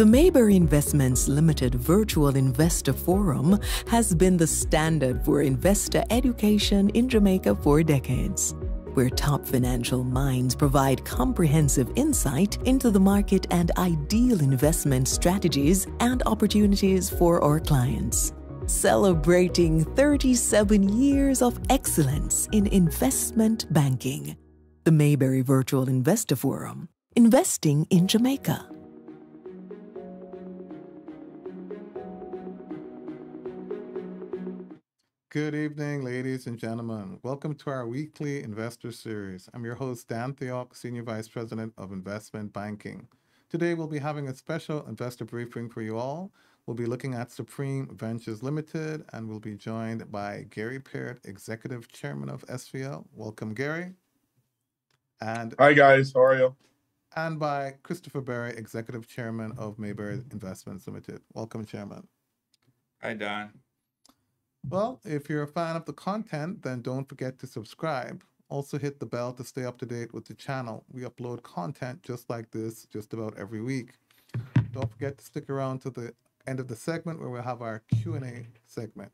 The Mayberry Investments Limited Virtual Investor Forum has been the standard for investor education in Jamaica for decades, where top financial minds provide comprehensive insight into the market and ideal investment strategies and opportunities for our clients. Celebrating 37 years of excellence in investment banking. The Mayberry Virtual Investor Forum, investing in Jamaica. Good evening, ladies and gentlemen. Welcome to our weekly investor series. I'm your host, Dan Theoc, Senior Vice President of Investment Banking. Today, we'll be having a special investor briefing for you all. We'll be looking at Supreme Ventures Limited, and we'll be joined by Gary Peart, Executive Chairman of SVL. Welcome, Gary. And hi, guys. How are you? And by Christopher Berry, Executive Chairman of Mayberry Investments Limited. Welcome, Chairman. Hi, Don. Well, if you're a fan of the content, then don't forget to subscribe. Also, hit the bell to stay up to date with the channel. We upload content just like this just about every week. Don't forget to stick around to the end of the segment where we'll have our Q&A segment.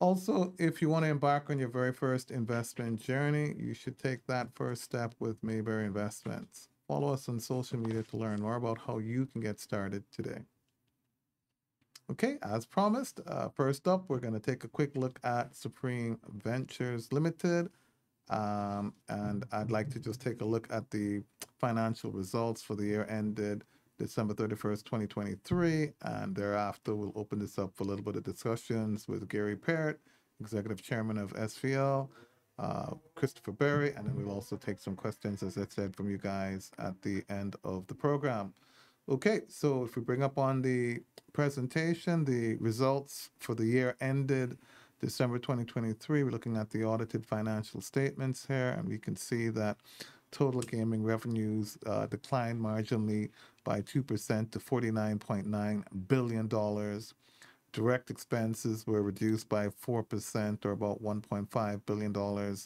Also, if you want to embark on your very first investment journey, you should take that first step with Mayberry Investments. Follow us on social media to learn more about how you can get started today. Okay, as promised, uh, first up, we're going to take a quick look at Supreme Ventures Limited. Um, and I'd like to just take a look at the financial results for the year ended December 31st, 2023. And thereafter, we'll open this up for a little bit of discussions with Gary Peart, Executive Chairman of SVL, uh, Christopher Berry, and then we'll also take some questions, as I said, from you guys at the end of the program. Okay, so if we bring up on the presentation the results for the year ended December 2023, we're looking at the audited financial statements here, and we can see that total gaming revenues uh, declined marginally by 2% to $49.9 billion. Direct expenses were reduced by 4% or about $1.5 billion.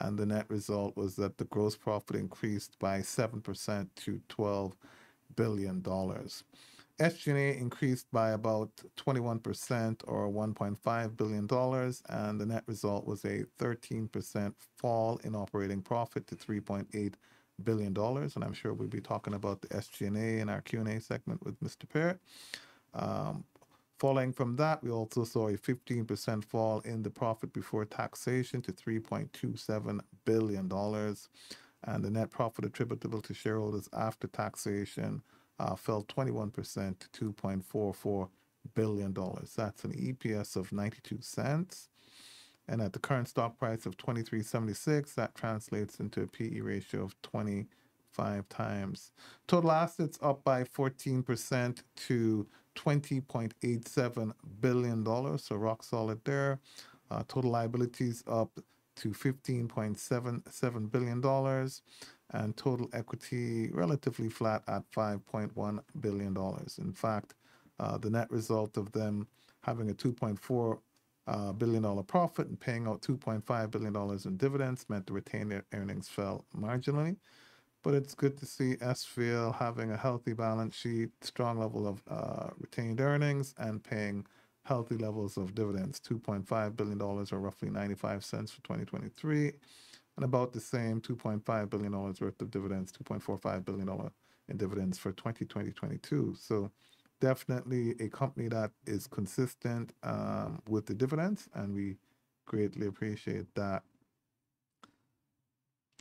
And the net result was that the gross profit increased by 7% to 12 billion dollars. SG&A increased by about 21% or 1.5 billion dollars and the net result was a 13% fall in operating profit to 3.8 billion dollars and I'm sure we'll be talking about the SG&A in our Q&A segment with Mr. Peart. Um, Following from that, we also saw a 15% fall in the profit before taxation to $3.27 billion and the net profit attributable to shareholders after taxation uh, fell 21% to $2.44 billion. That's an EPS of 92 cents. And at the current stock price of 23.76, that translates into a PE ratio of 25 times. Total assets up by 14% to $20.87 billion, so rock solid there. Uh, total liabilities up to $15.77 billion and total equity relatively flat at $5.1 billion. In fact, uh, the net result of them having a $2.4 uh, billion dollar profit and paying out $2.5 billion in dividends meant the retained earnings fell marginally. But it's good to see SVL having a healthy balance sheet, strong level of uh, retained earnings, and paying healthy levels of dividends $2.5 billion, or roughly 95 cents for 2023, and about the same $2.5 billion worth of dividends, $2.45 billion in dividends for 2022. So, definitely a company that is consistent um, with the dividends, and we greatly appreciate that.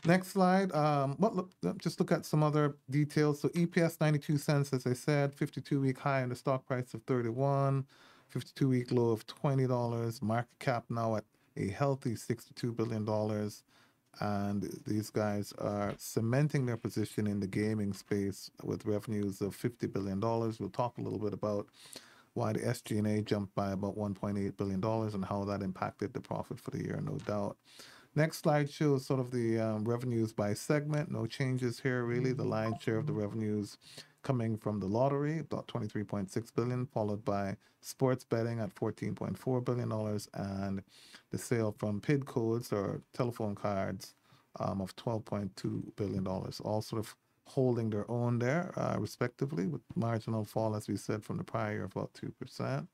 Next slide. Um, well, look, just look at some other details. So EPS 92 cents, as I said, 52 week high and the stock price of 31. 52 week low of $20. Market cap now at a healthy $62 billion. And these guys are cementing their position in the gaming space with revenues of $50 billion. We'll talk a little bit about why the SG&A jumped by about $1.8 billion and how that impacted the profit for the year, no doubt. Next slide shows sort of the um, revenues by segment. No changes here, really. The lion's share of the revenues coming from the lottery, about 23.6 billion, followed by sports betting at 14.4 billion dollars, and the sale from PIN codes or telephone cards um, of 12.2 billion dollars. All sort of holding their own there, uh, respectively, with marginal fall, as we said, from the prior year of about 2%.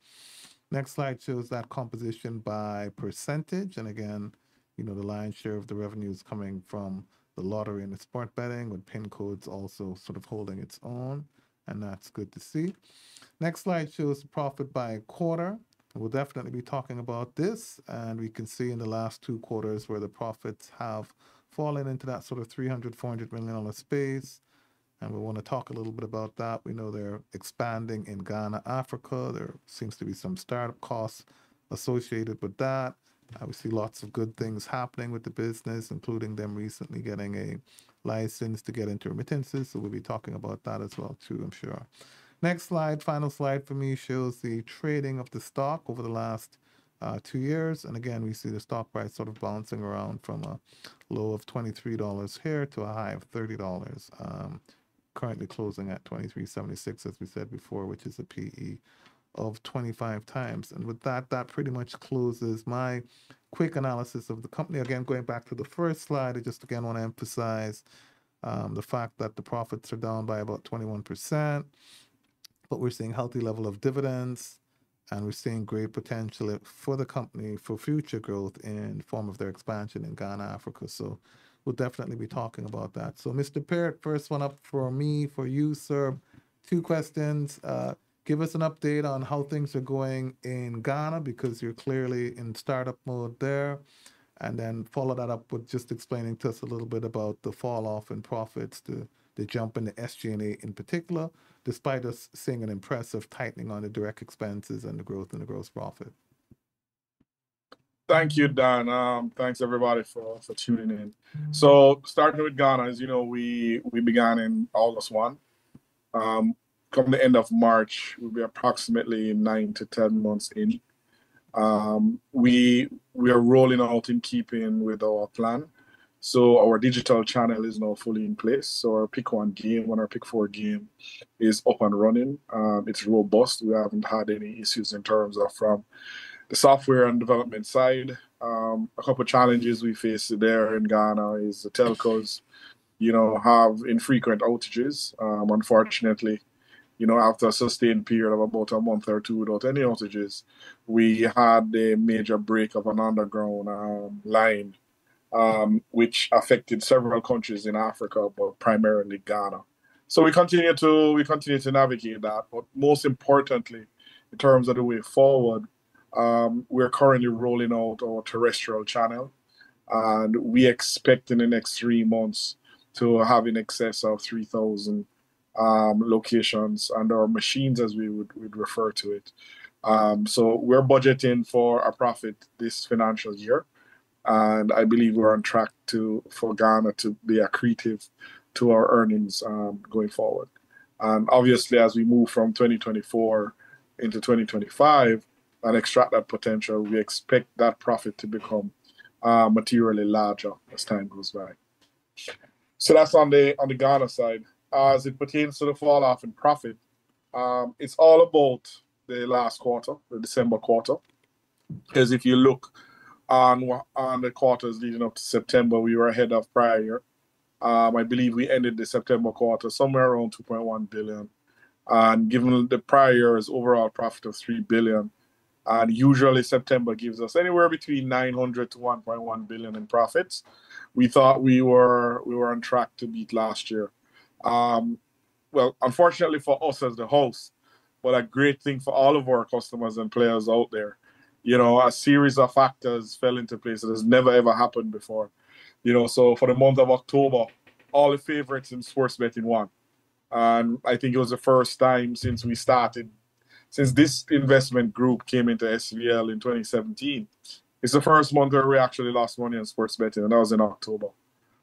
Next slide shows that composition by percentage. And again, you know, the lion's share of the revenue is coming from the lottery and the sport betting, with pin codes also sort of holding its own. And that's good to see. Next slide shows profit by quarter. We'll definitely be talking about this. And we can see in the last two quarters where the profits have fallen into that sort of 300, 400 million dollar space. And we want to talk a little bit about that. We know they're expanding in Ghana, Africa. There seems to be some startup costs associated with that. We see lots of good things happening with the business, including them recently getting a license to get into remittances. So we'll be talking about that as well too, I'm sure. Next slide, final slide for me shows the trading of the stock over the last uh, two years. And again, we see the stock price sort of bouncing around from a low of $23 here to a high of $30. Um, currently closing at 23.76, as we said before, which is a PE of 25 times. And with that, that pretty much closes my quick analysis of the company. Again, going back to the first slide, I just again want to emphasize um, the fact that the profits are down by about 21% but we're seeing healthy level of dividends and we're seeing great potential for the company for future growth in form of their expansion in Ghana, Africa. So we'll definitely be talking about that. So Mr. Peart, first one up for me, for you, sir. Two questions. Uh, give us an update on how things are going in Ghana because you're clearly in startup mode there. And then follow that up with just explaining to us a little bit about the fall off in profits, the, the jump in the SG&A in particular, despite us seeing an impressive tightening on the direct expenses and the growth in the gross profit. Thank you, Dan. Um, thanks everybody for, for tuning in. So starting with Ghana, as you know, we we began in August one. Um, come the end of March, we'll be approximately nine to ten months in. Um, we we are rolling out in keeping with our plan. So our digital channel is now fully in place. So our pick one game, when our pick four game is up and running. Um, it's robust. We haven't had any issues in terms of from the software and development side. Um, a couple of challenges we face there in Ghana is the telcos, you know, have infrequent outages. Um, unfortunately, you know, after a sustained period of about a month or two without any outages, we had a major break of an underground um, line um, which affected several countries in Africa, but primarily Ghana. So we continue to we continue to navigate that. But most importantly, in terms of the way forward, um, we're currently rolling out our terrestrial channel, and we expect in the next three months to have in excess of three thousand um, locations and our machines, as we would, would refer to it. Um, so we're budgeting for a profit this financial year and I believe we're on track to for Ghana to be accretive to our earnings um, going forward. And obviously, as we move from 2024 into 2025 and extract that potential, we expect that profit to become uh, materially larger as time goes by. So that's on the on the Ghana side. As it pertains to the fall off in profit, um, it's all about the last quarter, the December quarter. Because if you look on on the quarters leading up to September, we were ahead of prior year. Um, I believe we ended the September quarter somewhere around 2.1 billion, and given the prior year's overall profit of 3 billion, and usually September gives us anywhere between 900 to 1.1 billion in profits. We thought we were we were on track to beat last year. Um, well, unfortunately for us as the host, but a great thing for all of our customers and players out there you know, a series of factors fell into place that has never ever happened before. You know, so for the month of October, all the favorites in sports betting won. And I think it was the first time since we started, since this investment group came into SVL in 2017. It's the first month where we actually lost money on sports betting, and that was in October.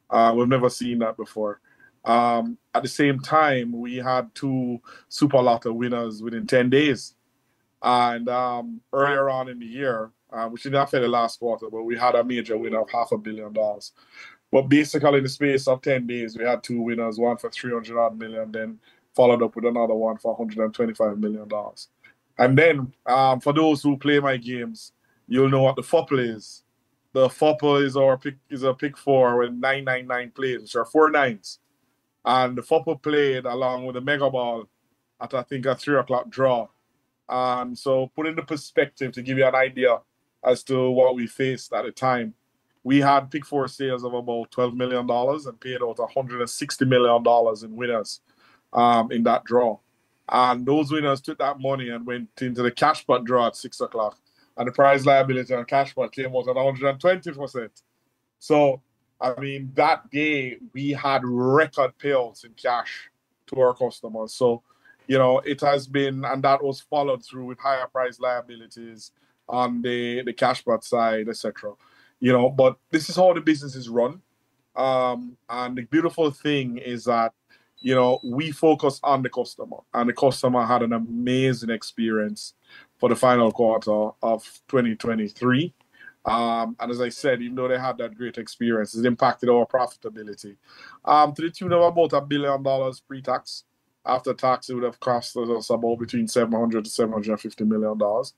Uh, we've never seen that before. Um, at the same time, we had two Super Lotto winners within 10 days. And um, earlier on in the year, uh, which did not affect the last quarter, but we had a major winner of half a billion dollars. But basically, in the space of 10 days, we had two winners, one for 300 odd million, then followed up with another one for 125 million dollars. And then, um, for those who play my games, you'll know what the FOPL is. The FOPL is our pick is a pick four with 999 plays, which are four nines. And the played along with the mega ball at I think a three o'clock draw. And so put into perspective to give you an idea as to what we faced at the time. We had pick four sales of about $12 million and paid out $160 million in winners um, in that draw. And those winners took that money and went into the cash pot draw at six o'clock. And the prize liability on cash pot came out at 120%. So, I mean, that day we had record payouts in cash to our customers. So, you know, it has been, and that was followed through with higher price liabilities on the, the cash pot side, etc. You know, but this is how the business is run. Um, and the beautiful thing is that you know, we focus on the customer, and the customer had an amazing experience for the final quarter of 2023. Um, and as I said, even though they had that great experience, it impacted our profitability. Um, to the tune of about a billion dollars pre-tax. After tax, it would have cost us about between 700 to 750 million dollars.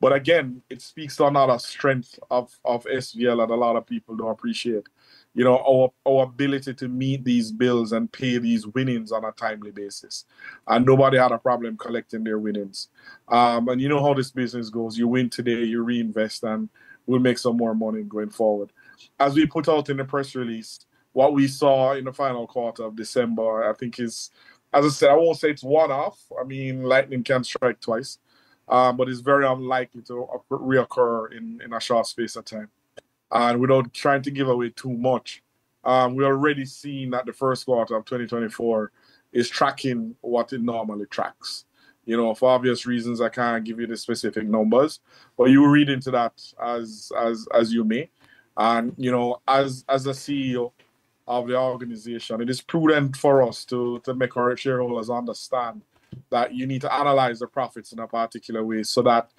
But again, it speaks to another strength of, of SVL that a lot of people don't appreciate. You know our our ability to meet these bills and pay these winnings on a timely basis. And nobody had a problem collecting their winnings. Um, and you know how this business goes. You win today you reinvest and we'll make some more money going forward. As we put out in the press release what we saw in the final quarter of december i think is as i said i won't say it's one off. I mean lightning can strike twice um, but it's very unlikely to reoccur in, in a short space of time. And without trying to give away too much, um, we're already seeing that the first quarter of 2024 is tracking what it normally tracks. You know, for obvious reasons, I can't give you the specific numbers, but you read into that as as as you may. And you know, as as a CEO of the organization, it is prudent for us to to make our shareholders understand that you need to analyze the profits in a particular way so that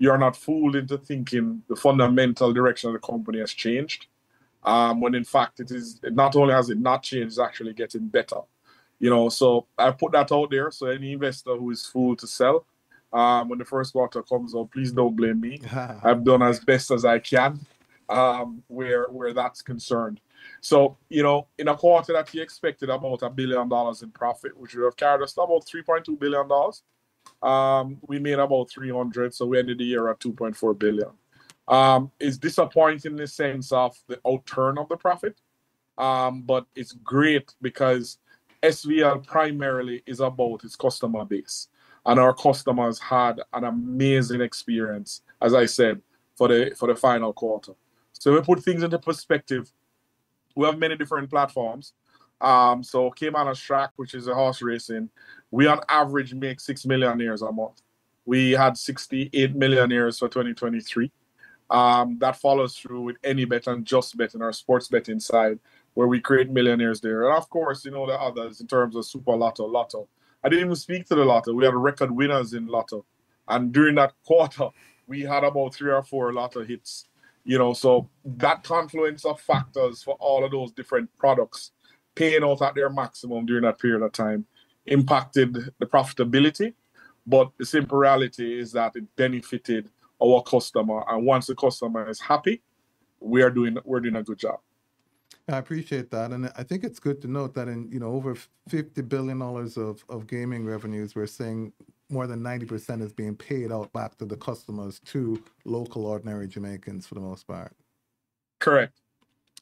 you're not fooled into thinking the fundamental direction of the company has changed. Um, when in fact it is not only has it not changed, it's actually getting better. You know, so I put that out there. So any investor who is fool to sell, um, when the first quarter comes out, please don't blame me. I've done as best as I can um, where where that's concerned. So, you know, in a quarter that he expected about a billion dollars in profit, which would have carried us about $3.2 billion. Um, we made about 300, so we ended the year at 2.4 billion. Um, it's disappointing in the sense of the outturn of the profit, um, but it's great because SVL primarily is about its customer base, and our customers had an amazing experience, as I said, for the for the final quarter. So we put things into perspective. We have many different platforms. Um, so Caymanas Track, which is a horse racing, we on average make six millionaires a month. We had 68 millionaires for 2023. Um, that follows through with Anybet and JustBet in our sports betting side, where we create millionaires there. And of course, you know the others in terms of Super Lotto, Lotto. I didn't even speak to the Lotto. We had record winners in Lotto. And during that quarter, we had about three or four Lotto hits. You know, so that confluence of factors for all of those different products paying out at their maximum during that period of time impacted the profitability. But the simple reality is that it benefited our customer. And once the customer is happy, we are doing we're doing a good job. I appreciate that, and I think it's good to note that in you know over fifty billion dollars of of gaming revenues, we're seeing more than ninety percent is being paid out back to the customers to local ordinary Jamaicans for the most part. Correct.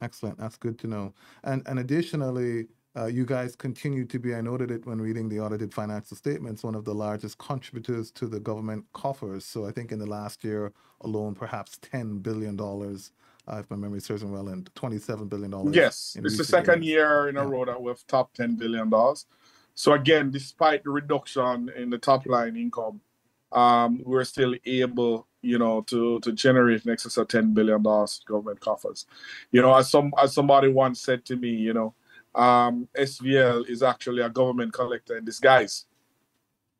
Excellent. That's good to know. And and additionally, uh, you guys continue to be, I noted it when reading the audited financial statements, one of the largest contributors to the government coffers. So I think in the last year alone, perhaps $10 billion, uh, if my memory serves me well, and $27 billion. Yes, it's the second years. year in a yeah. row that we've topped $10 billion. So again, despite the reduction in the top line income, um, we're still able, you know, to to generate in excess of ten billion dollars government coffers. You know, as some as somebody once said to me, you know, um, SVL is actually a government collector in disguise.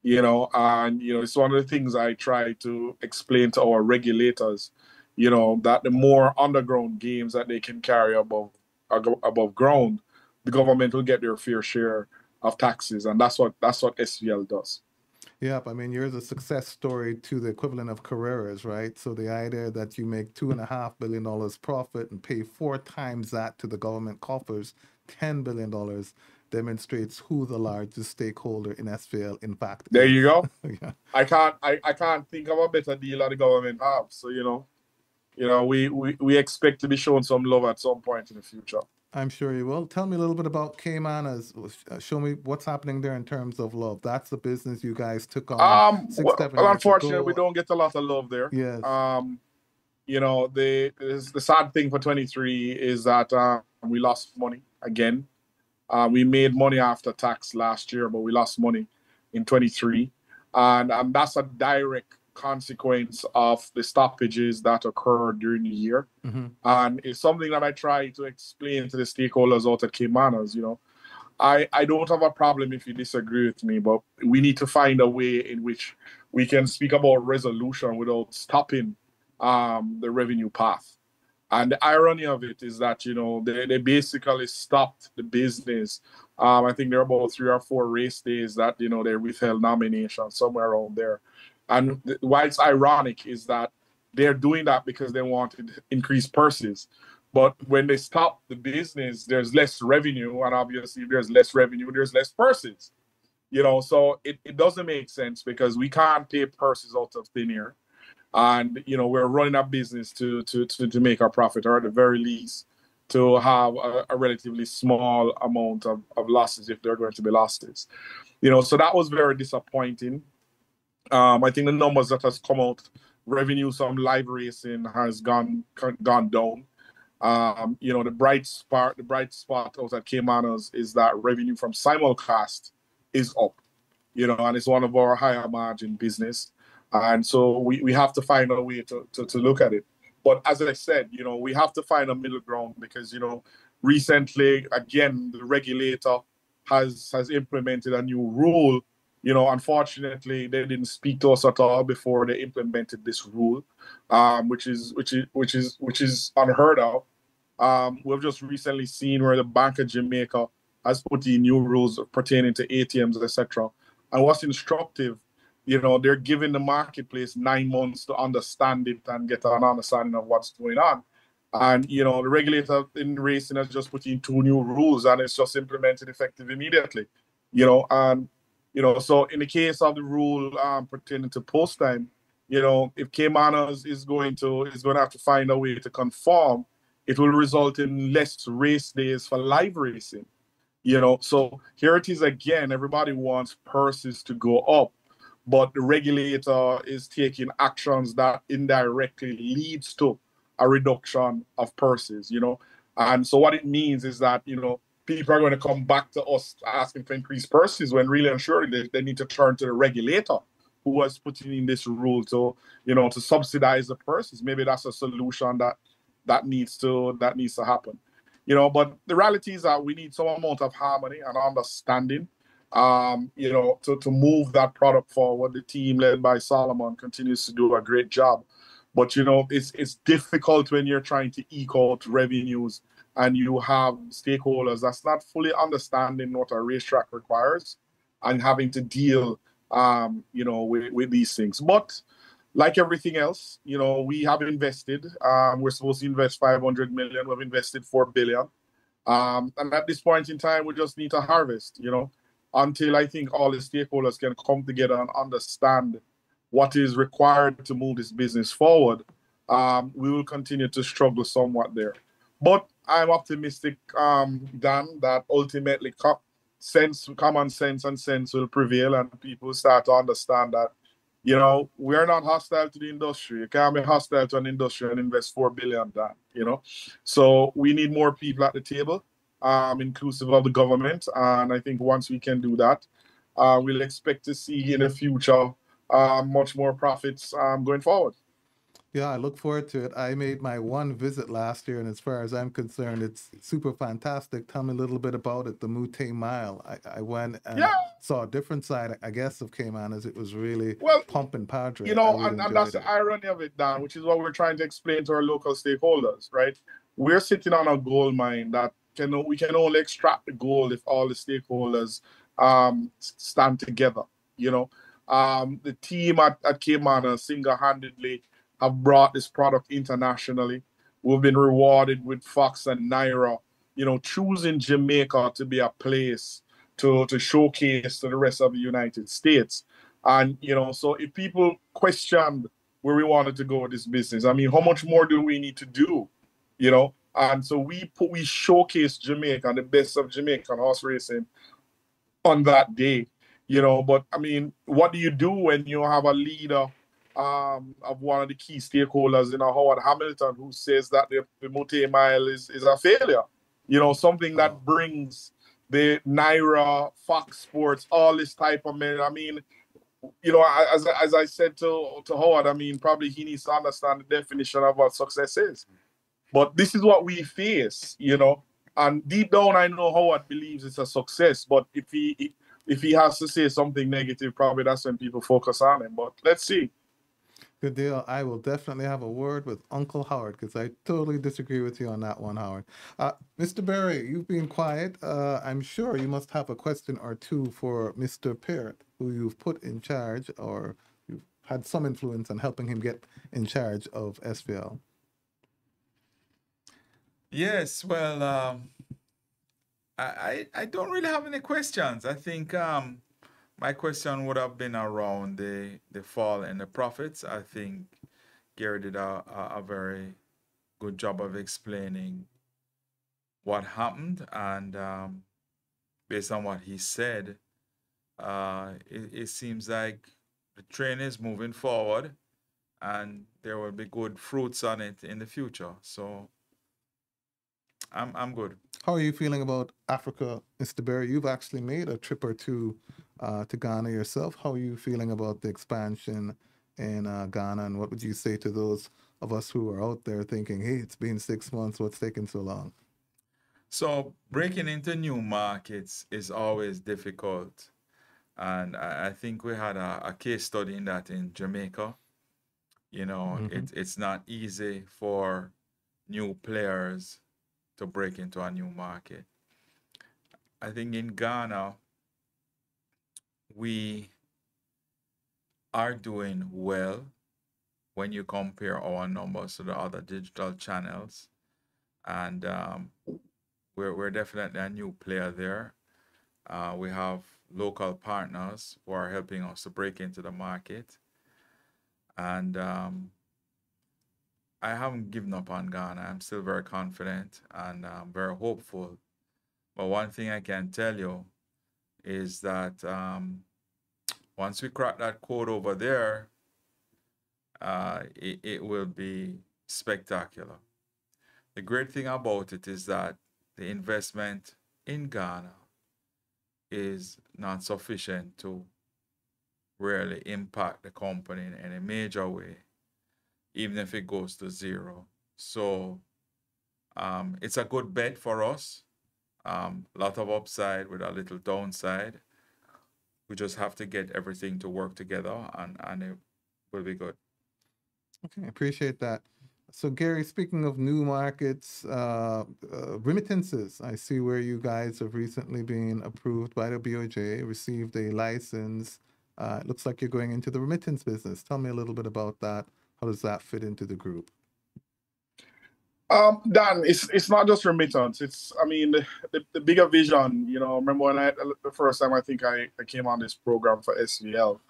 You know, and you know, it's one of the things I try to explain to our regulators. You know, that the more underground games that they can carry above above ground, the government will get their fair share of taxes, and that's what that's what SVL does. Yep, I mean you're the success story to the equivalent of Carreras, right? So the idea that you make two and a half billion dollars profit and pay four times that to the government coffers $10 billion demonstrates who the largest stakeholder in SVL in fact There is. you go. yeah. I can't I, I can't think of a better deal that the government have. So you know, you know, we, we we expect to be shown some love at some point in the future. I'm sure you will. Tell me a little bit about Cayman. As uh, show me what's happening there in terms of love. That's the business you guys took on. Um, six, well, well, unfortunately, we don't get a lot of love there. Yes. Um, you know, the the the sad thing for 23 is that uh, we lost money again. Uh, we made money after tax last year, but we lost money in 23, and um, that's a direct consequence of the stoppages that occurred during the year. Mhm. And it's something that I try to explain to the stakeholders out at Caymanas. You know, I I don't have a problem if you disagree with me, but we need to find a way in which we can speak about resolution without stopping um, the revenue path. And the irony of it is that you know they, they basically stopped the business. Um, I think there are about three or four race days that you know they withheld nominations somewhere around there. And why it's ironic is that they're doing that because they wanted increased purses. But when they stop the business, there's less revenue, and obviously, if there's less revenue, there's less purses. You know, so it, it doesn't make sense because we can't pay purses out of thin air and you know we're running a business to to to, to make our profit or at the very least to have a, a relatively small amount of, of losses if they're going to be losses you know so that was very disappointing um i think the numbers that has come out revenue from live racing has gone gone down um you know the bright spot the bright spot out at Caymanas is that revenue from simulcast is up you know and it's one of our higher margin business and so we, we have to find a way to, to, to look at it. But as I said, you know, we have to find a middle ground because, you know, recently, again, the regulator has has implemented a new rule. You know, unfortunately, they didn't speak to us at all before they implemented this rule, um, which is which is which is which is unheard of. Um, we've just recently seen where the Bank of Jamaica has put in new rules pertaining to ATMs, etc. And what's instructive you know they're giving the marketplace nine months to understand it and get an understanding of what's going on and you know the regulator in racing has just put in two new rules and it's just implemented effective immediately you know and you know so in the case of the rule um, pertaining to post time you know if Caymanas is going to is going to have to find a way to conform it will result in less race days for live racing you know so here it is again everybody wants purses to go up but the regulator is taking actions that indirectly leads to a reduction of purses, you know. And so what it means is that, you know, people are going to come back to us asking for increased purses when really and surely they, they need to turn to the regulator who was putting in this rule to, you know, to subsidize the purses. Maybe that's a solution that that needs to that needs to happen. You know, but the reality is that we need some amount of harmony and understanding um, you know, to, to move that product forward. The team led by Solomon continues to do a great job. But you know, it's it's difficult when you're trying to eke out revenues and you have stakeholders that's not fully understanding what a racetrack requires and having to deal um, you know, with, with these things. But like everything else, you know, we have invested. Um, we're supposed to invest 500 million. We've invested 4 billion. Um, and at this point in time, we just need to harvest, you know until I think all the stakeholders can come together and understand what is required to move this business forward, um, we will continue to struggle somewhat there. But I'm optimistic, um, Dan, that ultimately sense, common sense, and sense will prevail, and people start to understand that, you know, we are not hostile to the industry. You can't be hostile to an industry and invest four billion, Dan. You know, so we need more people at the table um, inclusive of the government. And I think once we can do that, uh, we'll expect to see in the future uh, much more profits um, going forward. Yeah, I look forward to it. I made my one visit last year, and as far as I'm concerned, it's super fantastic. Tell me a little bit about it, the Mute Mile. I, I went and Yeah. saw a different side, I guess, of Caymanas it was really Well, pumping Padre. you know, really and, and that's it. the irony of it, Dan, which is what we're trying to explain to our local stakeholders, right? We're sitting on a gold mine that can we can only extract the gold if all the stakeholders um, stand together. You know, um, the team at, at Caymanas single-handedly have brought this product internationally. We've been rewarded with Fox and NYRA, you know, choosing Jamaica to be a place to to showcase to the rest of the United States. And you know, so if people questioned where we wanted to go with this business, I mean, how much more do we need to do? You know, and so we put we showcase Jamaica and the best of Jamaican horse racing on that day. You know, but I mean, what do you do when you have a leader um, of one of the key stakeholders, you know, Howard Hamilton, who says that the, the Mote Mile is, is a failure? You know, something that brings the NYRA, Fox Sports, all this type of men. I mean, you know, as, as I said to, to Howard, I mean, probably he needs to understand the definition of what success is. But this is what we face, you know. And deep down, I know Howard believes it's a success. But if he if he has to say something negative, probably that's when people focus on him. But let's see. Good deal. I will definitely have a word with Uncle Howard because I totally disagree with you on that one, Howard. Uh, Mr. Berry, you've been quiet. Uh, I'm sure you must have a question or two for Mr. Peart, who you've put in charge or you've had some influence on helping him get in charge of SVL. Yes, well, um, I, I, I don't really have any questions. I think um, my question would have been around the the fall in the profits. I think Gary did a, a, a very good job of explaining what happened, and um, based on what he said, uh, it, it seems like the train is moving forward, and there will be good fruits on it in the future. So I'm I'm good. How are you feeling about Africa, Mr. Berry? You've actually made a trip or two uh, to Ghana yourself. How are you feeling about the expansion in uh, Ghana, and what would you say to those of us who are out there thinking, "Hey, it's been six months. What's taking so long?" So breaking into new markets is always difficult, and I, I think we had a, a, case study in that in Jamaica. You know, mm-hmm. it, it's not easy for new players to break into a new market. I think in Ghana, we are doing well when you compare our numbers to the other digital channels. And um, we're, we're definitely a new player there. Uh, we have local partners who are helping us to break into the market. And um, I haven't given up on Ghana. I'm still very confident and I'm very hopeful. But one thing I can tell you is that um, once we crack that code over there, uh, it, it will be spectacular. The great thing about it is that the investment in Ghana is not sufficient to really impact the company in any major way even if it goes to zero. So um, it's a good bet for us. A um, lot of upside with a little downside. We just have to get everything to work together and, and it will be good. Okay, appreciate that. So, Gary, speaking of new markets, uh, uh, remittances, I see where you guys have recently been approved by the BOJ, received a license. Uh, it looks like you're going into the remittance business. Tell me a little bit about that how does that fit into the group? Um, Dan, it's it's not just remittance. It's I mean the, the, the, bigger vision. You know, remember when I the first time I think I, I came on this program for SVL,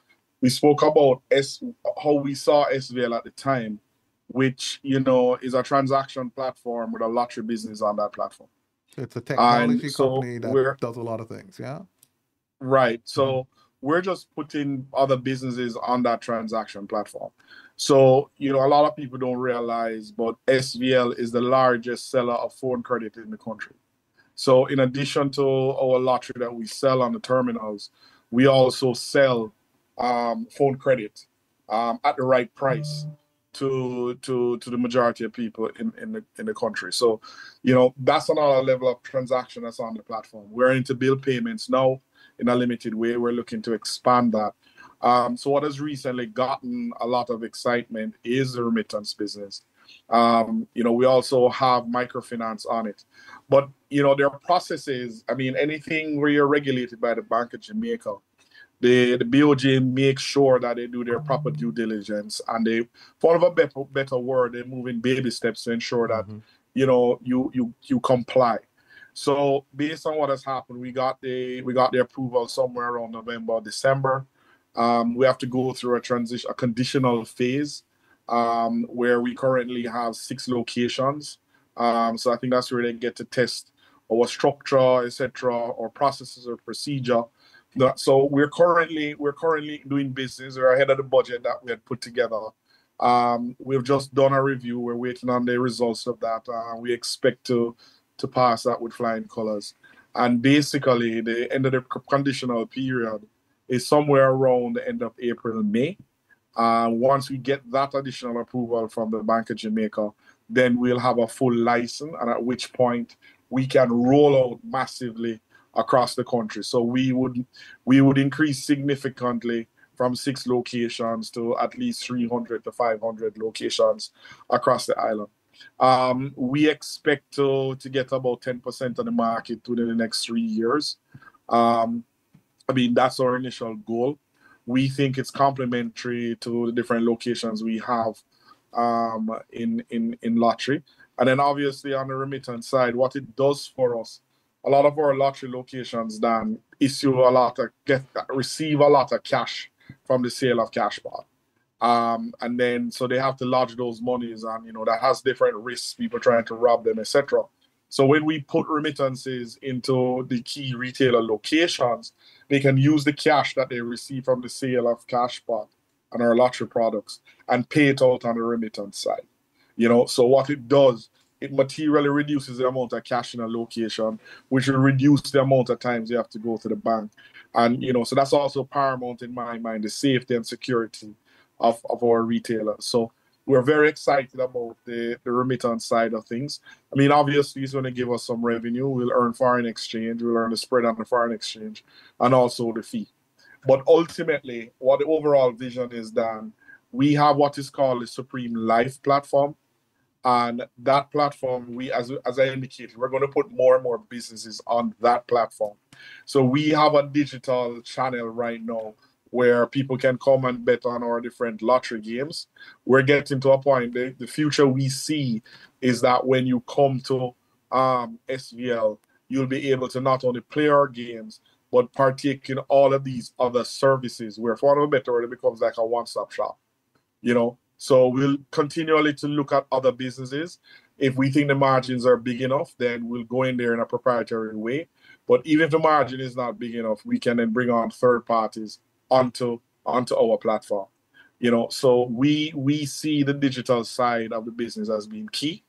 we spoke about S how we saw SVL at the time, which you know is a transaction platform with a lottery business on that platform. It's a technology so company that does a lot of things. Yeah. Right. So. Mm-hmm we're just putting other businesses on that transaction platform. So, you know, a lot of people don't realize, but SVL is the largest seller of phone credit in the country. So, in addition to our lottery that we sell on the terminals, we also sell um, phone credit um, at the right price to to to the majority of people in, in the in the country. So, you know, that's another level of transaction that's on the platform. We're into bill payments now in a limited way. We're looking to expand that. Um, so what has recently gotten a lot of excitement is the remittance business. Um, you know, we also have microfinance on it. But, you know, there are processes. I mean, anything where you're regulated by the Bank of Jamaica, the, the BOJ make sure that they do their proper due diligence and they, for a better, better word, they move in baby steps to ensure that, mm-hmm. you know, you, you, you comply. So based on what has happened, we got the we got the approval somewhere around November, December. Um, we have to go through a transition, a conditional phase, um, where we currently have six locations. Um, so I think that's where they get to test our structure, etc., or processes or procedure. So we're currently we're currently doing business. We're ahead of the budget that we had put together. Um, we've just done a review. We're waiting on the results of that. Uh, we expect to to pass that with flying colors. And basically, the end of the conditional period is somewhere around the end of April, and May. Uh, once we get that additional approval from the Bank of Jamaica, then we'll have a full license, and at which point we can roll out massively across the country. So we would we would increase significantly from six locations to at least 300 to 500 locations across the island. Um, we expect to to get about 10% of the market within the next three years. Um, I mean that's our initial goal. We think it's complementary to the different locations we have um, in in in lottery. And then obviously on the remittance side, what it does for us, a lot of our lottery locations then issue a lot of get receive a lot of cash from the sale of cash pot. Um, and then so they have to lodge those monies and you know that has different risks, people trying to rob them, etc. So when we put remittances into the key retailer locations, they can use the cash that they receive from the sale of Cashpot and our lottery products and pay it out on the remittance side. You know, so what it does, it materially reduces the amount of cash in a location, which will reduce the amount of times you have to go to the bank. And you know, so that's also paramount in my mind, the safety and security of, of our retailers. So we're very excited about the, the remittance side of things. I mean, obviously, it's going to give us some revenue. We'll earn foreign exchange, we'll earn the spread on the foreign exchange, and also the fee. But ultimately, what the overall vision is, Dan, we have what is called the Supreme Life platform. And that platform, we as as I indicated, we're going to put more and more businesses on that platform. So we have a digital channel right now where people can come and bet on our different lottery games. We're getting to a point. The, the future we see is that when you come to um, SVL, you'll be able to not only play our games, but partake in all of these other services where for a better it becomes like a one-stop shop. You know, so we'll continually to look at other businesses. If we think the margins are big enough, then we'll go in there in a proprietary way. But even if the margin is not big enough, we can then bring on third parties onto onto our platform. You know, so we we see the digital side of the business as being key.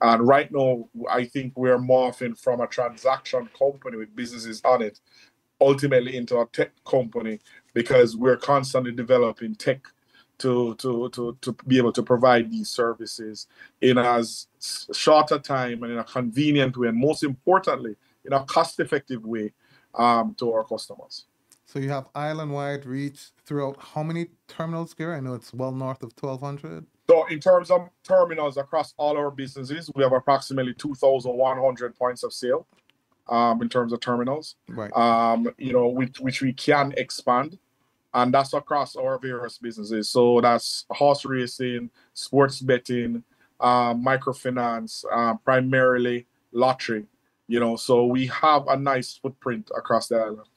And right now, I think we're morphing from a transaction company with businesses on it, ultimately into a tech company because we're constantly developing tech to to to to be able to provide these services in as short a time and in a convenient way, and most importantly, in a cost-effective way um, to our customers. So you have island-wide reach throughout how many terminals, Gary? I know it's well north of 1,200. So in terms of terminals across all our businesses, we have approximately 2,100 points of sale um, in terms of terminals. Right. Um, you know, which, which we can expand. And that's across our various businesses. So that's horse racing, sports betting, um, microfinance, uh, primarily lottery. You know, so we have a nice footprint across the island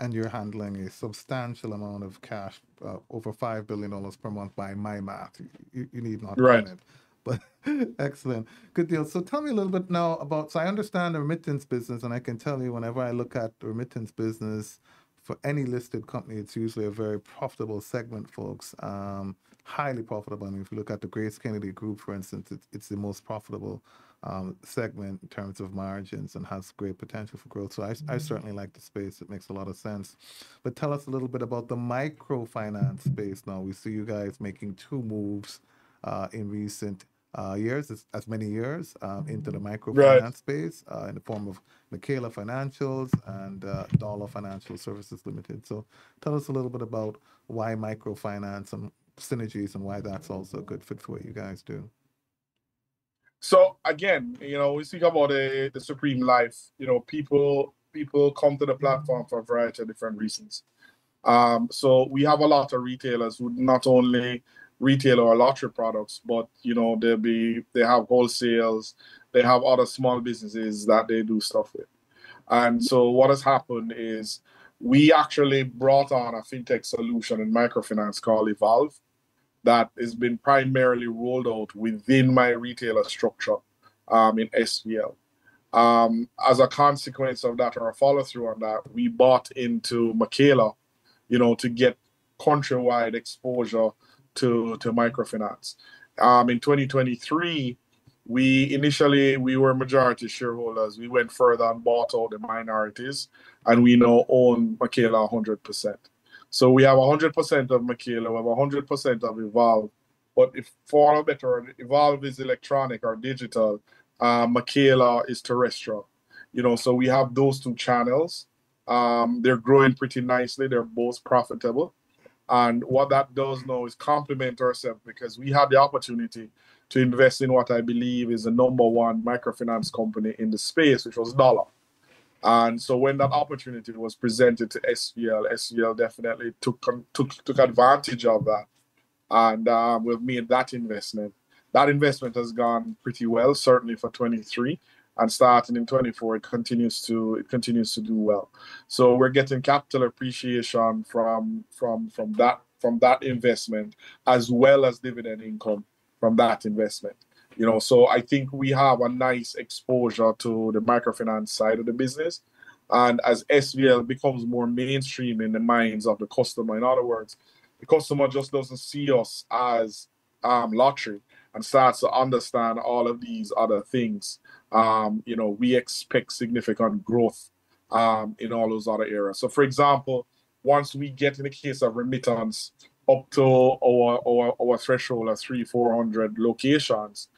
and you're handling a substantial amount of cash, uh, over five billion dollars per month by my math. You, you need not right. it, but excellent, good deal. So tell me a little bit now about. So I understand the remittance business, and I can tell you whenever I look at the remittance business for any listed company, it's usually a very profitable segment, folks. Um, highly profitable. I mean, if you look at the GraceKennedy Group, for instance, it's, it's the most profitable um, segment in terms of margins and has great potential for growth. So I, I certainly like the space. It makes a lot of sense. But tell us a little bit about the microfinance space now. We see you guys making two moves uh, in recent uh, years, as, as, many years, um, into the microfinance right. space uh, in the form of Michaela Financials and uh, Dollar Financial Services Limited. So tell us a little bit about why microfinance and synergies and why that's also a good fit for what you guys do. So again, you know, we speak about the, the supreme life. You know, people people come to the platform for a variety of different reasons. Um, so we have a lot of retailers who not only retail our lottery products, but you know, they be they have wholesales, they have other small businesses that they do stuff with. And so what has happened is we actually brought on a fintech solution in microfinance called Evolve that has been primarily rolled out within my retailer structure um, in SVL. Um, as a consequence of that, or a follow through on that, we bought into Michaela, you know, to get countrywide exposure to to microfinance. Um, in 2023, we initially we were majority shareholders. We went further and bought all the minorities, and we now own Michaela 100%. So we have 100% of Michaela, we have 100% of Evolve. But if for a better, Evolve is electronic or digital, uh, Michaela is terrestrial. You know, so we have those two channels. Um, they're growing pretty nicely. They're both profitable. And what that does now is complement ourselves because we had the opportunity to invest in what I believe is the number one microfinance company in the space, which was Dolla. And so when that opportunity was presented to SVL, SVL definitely took took took advantage of that, and um, we've made that investment. That investment has gone pretty well, certainly for 23, and starting in 24, it continues to it continues to do well. So we're getting capital appreciation from from from that from that investment as well as dividend income from that investment. You know, so I think we have a nice exposure to the microfinance side of the business. And as SVL becomes more mainstream in the minds of the customer, in other words, the customer just doesn't see us as um, lottery and starts to understand all of these other things. Um, you know, we expect significant growth um, in all those other areas. So, for example, once we get in the case of remittance up to our our, our threshold of three, four hundred locations,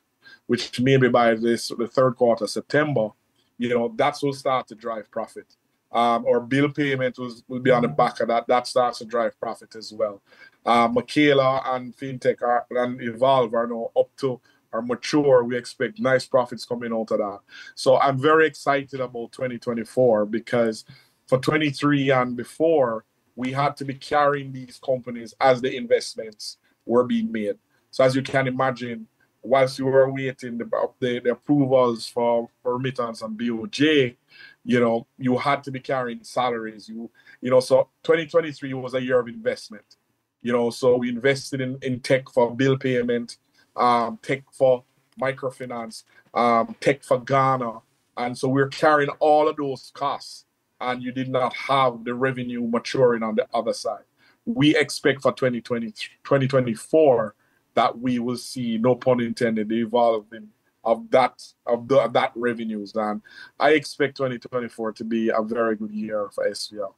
which maybe by this the third quarter September, you know, that's will start to drive profit. Um, or bill payment will, will be on the back of that. That starts to drive profit as well. Uh, Michaela and FinTech are, and Evolve are now up to are mature. We expect nice profits coming out of that. So I'm very excited about 2024 because for 23 and before, we had to be carrying these companies as the investments were being made. So as you can imagine, whilst you were waiting the, the, the approvals for, remittance and BOJ, you know, you had to be carrying salaries. You, you know, so 2023 was a year of investment. You know, so we invested in, in tech for bill payment, um, tech for microfinance, um, tech for Ghana. And so we're carrying all of those costs, and you did not have the revenue maturing on the other side. We expect for 2020, 2024 that we will see, no pun intended, the evolving of that of the of that revenues. And I expect 2024 to be a very good year for SVL.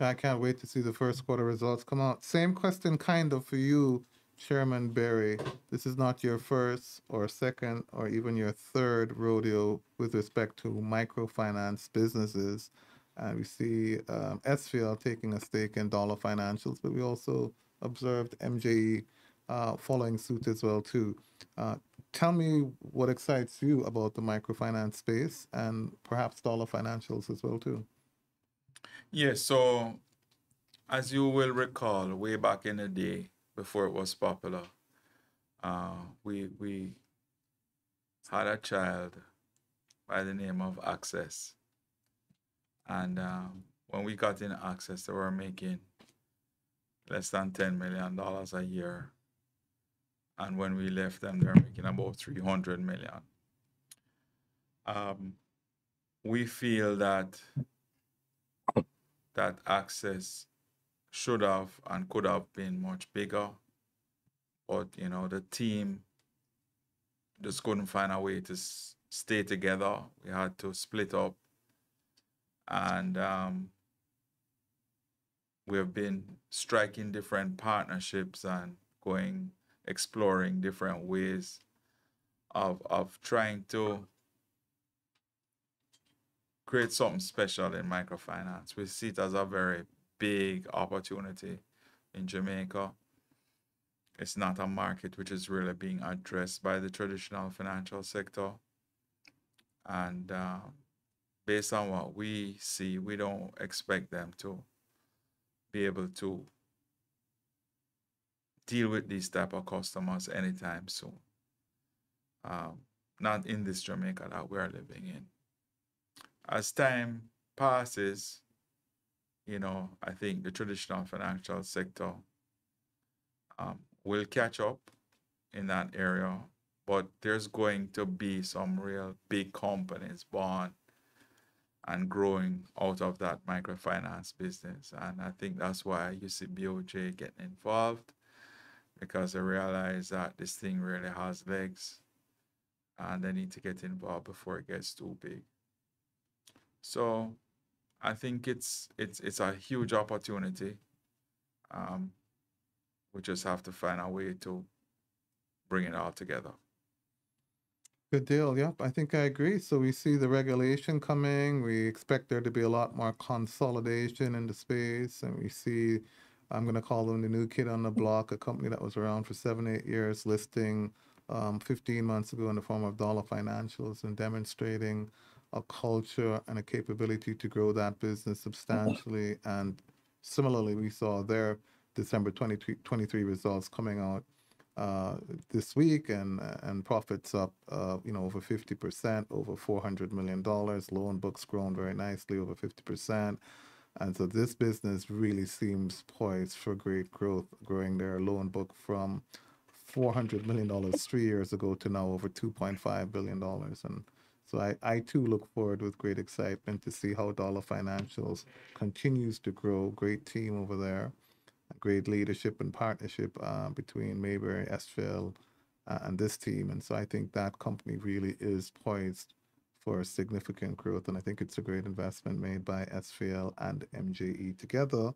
I can't wait to see the first quarter results come out. Same question kind of for you, Chairman Berry. This is not your first or second or even your third rodeo with respect to microfinance businesses. And we see um, SVL taking a stake in Dolla Financials, but we also observed MJE uh, following suit as well too. Uh, tell me what excites you about the microfinance space and perhaps dolla financials as well too. Yeah, so as you will recall, way back in the day before it was popular, uh, we we had a child by the name of Access, and um, when we got in Access, they were making less than ten million dollars a year and when we left them, they're making about 300 million. Um, we feel that that access should have and could have been much bigger, but you know the team just couldn't find a way to stay together. We had to split up, and um, we have been striking different partnerships and going exploring different ways of of trying to create something special in microfinance. We see it as a very big opportunity in Jamaica. It's not a market which is really being addressed by the traditional financial sector. And uh, based on what we see, we don't expect them to be able to deal with these type of customers anytime soon. Um, not in this Jamaica that we are living in. As time passes, you know, I think the traditional financial sector um, will catch up in that area, but there's going to be some real big companies born and growing out of that microfinance business. And I think that's why you see BOJ getting involved because they realize that this thing really has legs and they need to get involved before it gets too big. So I think it's it's it's a huge opportunity. Um, we just have to find a way to bring it all together. Good deal. Yep, I think I agree. So we see the regulation coming. We expect there to be a lot more consolidation in the space, and we see, I'm going to call them the new kid on the block, a company that was around for seven, eight years, listing um, 15 months ago in the form of dolla financials and demonstrating a culture and a capability to grow that business substantially. And similarly, we saw their December 2023 results coming out uh, this week and and profits up uh, you know over 50% over 400 million dollars loan books grown very nicely over 50% and so this business really seems poised for great growth growing their loan book from $400 million three years ago to now over 2.5 billion dollars and so I, I too look forward with great excitement to see how Dolla Financials continues to grow. Great team over there great leadership and partnership uh, between Mayberry, SVL, uh, and this team. And so I think that company really is poised for significant growth. And I think it's a great investment made by SVL and MJE together.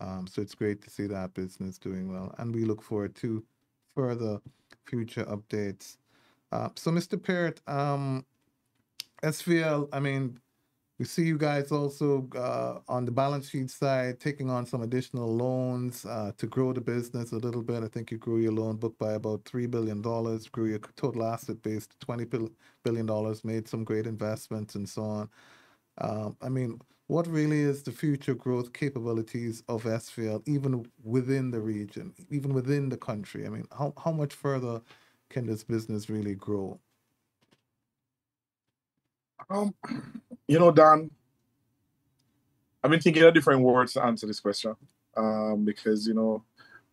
Um, so it's great to see that business doing well. And we look forward to further future updates. Uh, so, Mr. Parrott, um, SVL, I mean, we see you guys also uh, on the balance sheet side taking on some additional loans uh, to grow the business a little bit. I think you grew your loan book by about $3 billion, grew your total asset base to $20 billion, made some great investments and so on. Um, I mean, what really is the future growth capabilities of SVL, even within the region, even within the country? I mean, how, how much further can this business really grow? Um, you know, Dan, I've been thinking of different words to answer this question um, because, you know,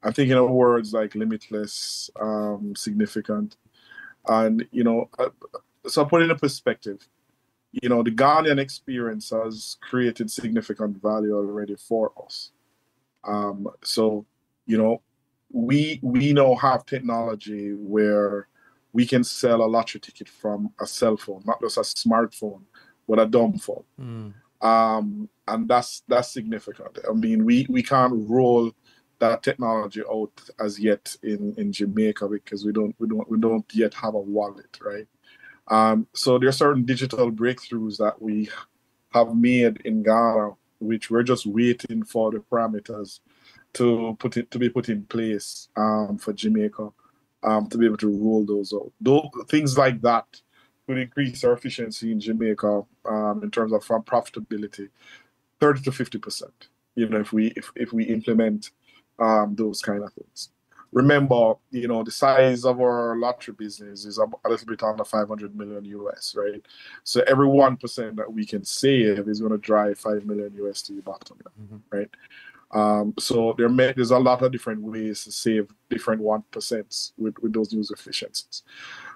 I'm thinking of words like limitless, um, significant. And, you know, uh, so I put in a perspective. You know, the Ghanaian experience has created significant value already for us. Um, so, you know, we we now have technology where we can sell a lottery ticket from a cell phone, not just a smartphone, but a dumb phone. Mm. Um, and that's that's significant. I mean, we we can't roll that technology out as yet in in Jamaica because we don't we don't we don't yet have a wallet, right? Um, so there are certain digital breakthroughs that we have made in Ghana, which we're just waiting for the parameters to put it to be put in place um, for Jamaica um, to be able to roll those out. Those, things like that would increase our efficiency in Jamaica um, in terms of profitability, 30 to 50 percent. You know, if we if, if we implement um, those kind of things. Remember, you know, the size of our lottery business is a little bit under 500 million US, right? So every one percent that we can save is going to drive five million US to the bottom line, mm-hmm. right? Um, so there may, there's a lot of different ways to save different one percents with, with those news efficiencies.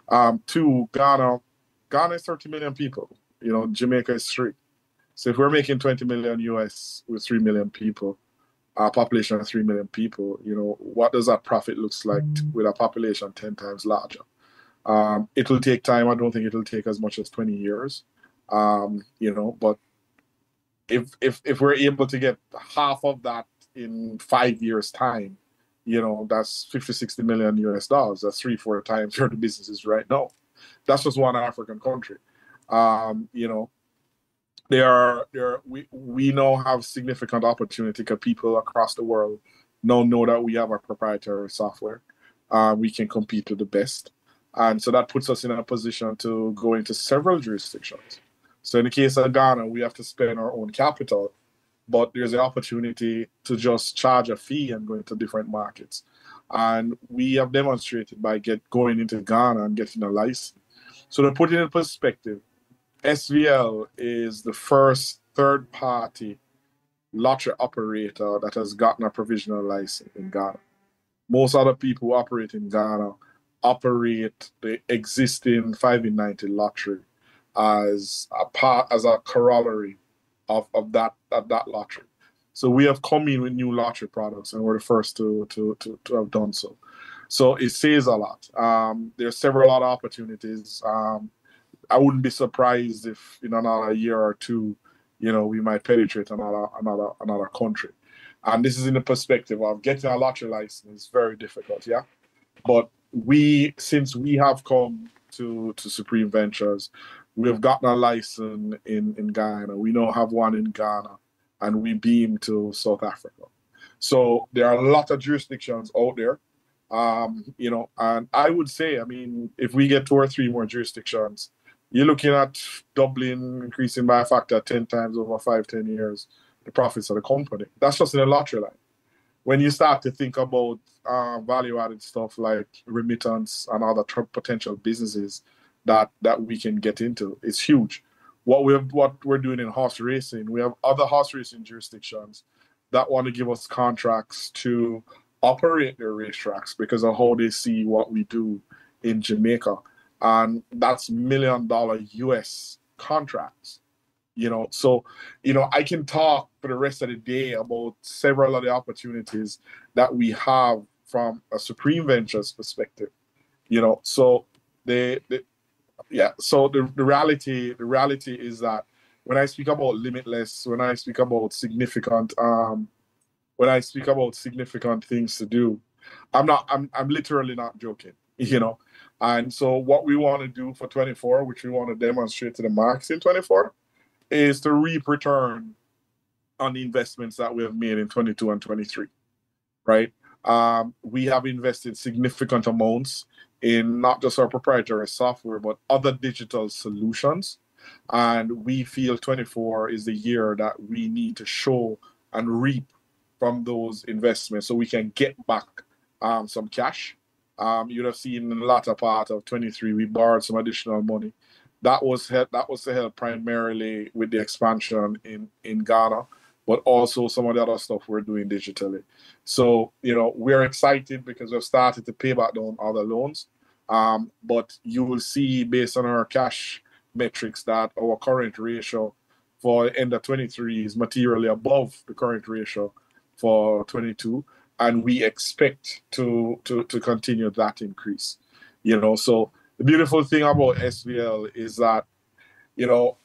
Um, two, Ghana, Ghana is 30 million people. You know, Jamaica is three. So if we're making 20 million US with three million people, our population of three million people, you know, what does that profit looks like mm. with a population 10 times larger? Um, it will take time. I don't think it will take as much as 20 years. Um, you know, but if if if we're able to get half of that in five years time you know that's 50 60 million us dollars that's three four times where the business is right now that's just one african country. Um you know there are there we we now have significant opportunity because people across the world now know that we have our proprietary software uh, we can compete with the best. And so that puts us in a position to go into several jurisdictions. So in the case of Ghana, we have to spend our own capital, but there's an opportunity to just charge a fee and go into different markets. And we have demonstrated by get going into Ghana and getting a license So to put it in perspective, SVL is the first third party lottery operator that has gotten a provisional license in Ghana. Most other people who operate in Ghana operate the existing 5 in 90 lottery as a part as a corollary of, of that of that lottery. So we have come in with new lottery products and we're the first to to to, to have done so. So it says a lot. Um, there's several other opportunities. Um, I wouldn't be surprised if in another year or two, you know, we might penetrate another another another country. And this is in the perspective of getting a lottery license is very difficult, yeah. But we, since we have come to to Supreme Ventures, we have gotten a license in in Ghana. We now have one in Ghana, and we beam to South Africa. So there are a lot of jurisdictions out there um, you know, and I would say, I mean, if we get two or three more jurisdictions, you're looking at doubling, increasing by a factor 10 times over five, 10 years, the profits of the company. That's just in a lottery line. When you start to think about uh, value added stuff like remittance and other potential businesses that, that we can get into, it's huge. What we're, what we're doing in horse racing, we have other horse racing jurisdictions that want to give us contracts to operate their racetracks because of how they see what we do in Jamaica. And that's million dollar US contracts. You know, so you know, I can talk for the rest of the day about several of the opportunities that we have from a Supreme Ventures perspective. You know, so they, they yeah, so the, the reality, the reality is that when I speak about limitless, when I speak about significant um when I speak about significant things to do, I'm not I'm I'm literally not joking, you know. And so what we want to do for 24, which we want to demonstrate to the max in 24, is to reap return on the investments that we have made in 22 and 23. Right? Um, we have invested significant amounts in not just our proprietary software, but other digital solutions. And we feel 24 is the year that we need to show and reap from those investments so we can get back um, some cash. Um, you'd have seen in the latter part of 23, we borrowed some additional money. That was that was to help primarily with the expansion in, in Ghana, but also some of the other stuff we're doing digitally. So, you know, we're excited because we've started to pay back down other loans. Um, but you will see based on our cash metrics that our current ratio for end of 23 is materially above the current ratio for 22 and we expect to to to continue that increase you know so the beautiful thing about svl is that you know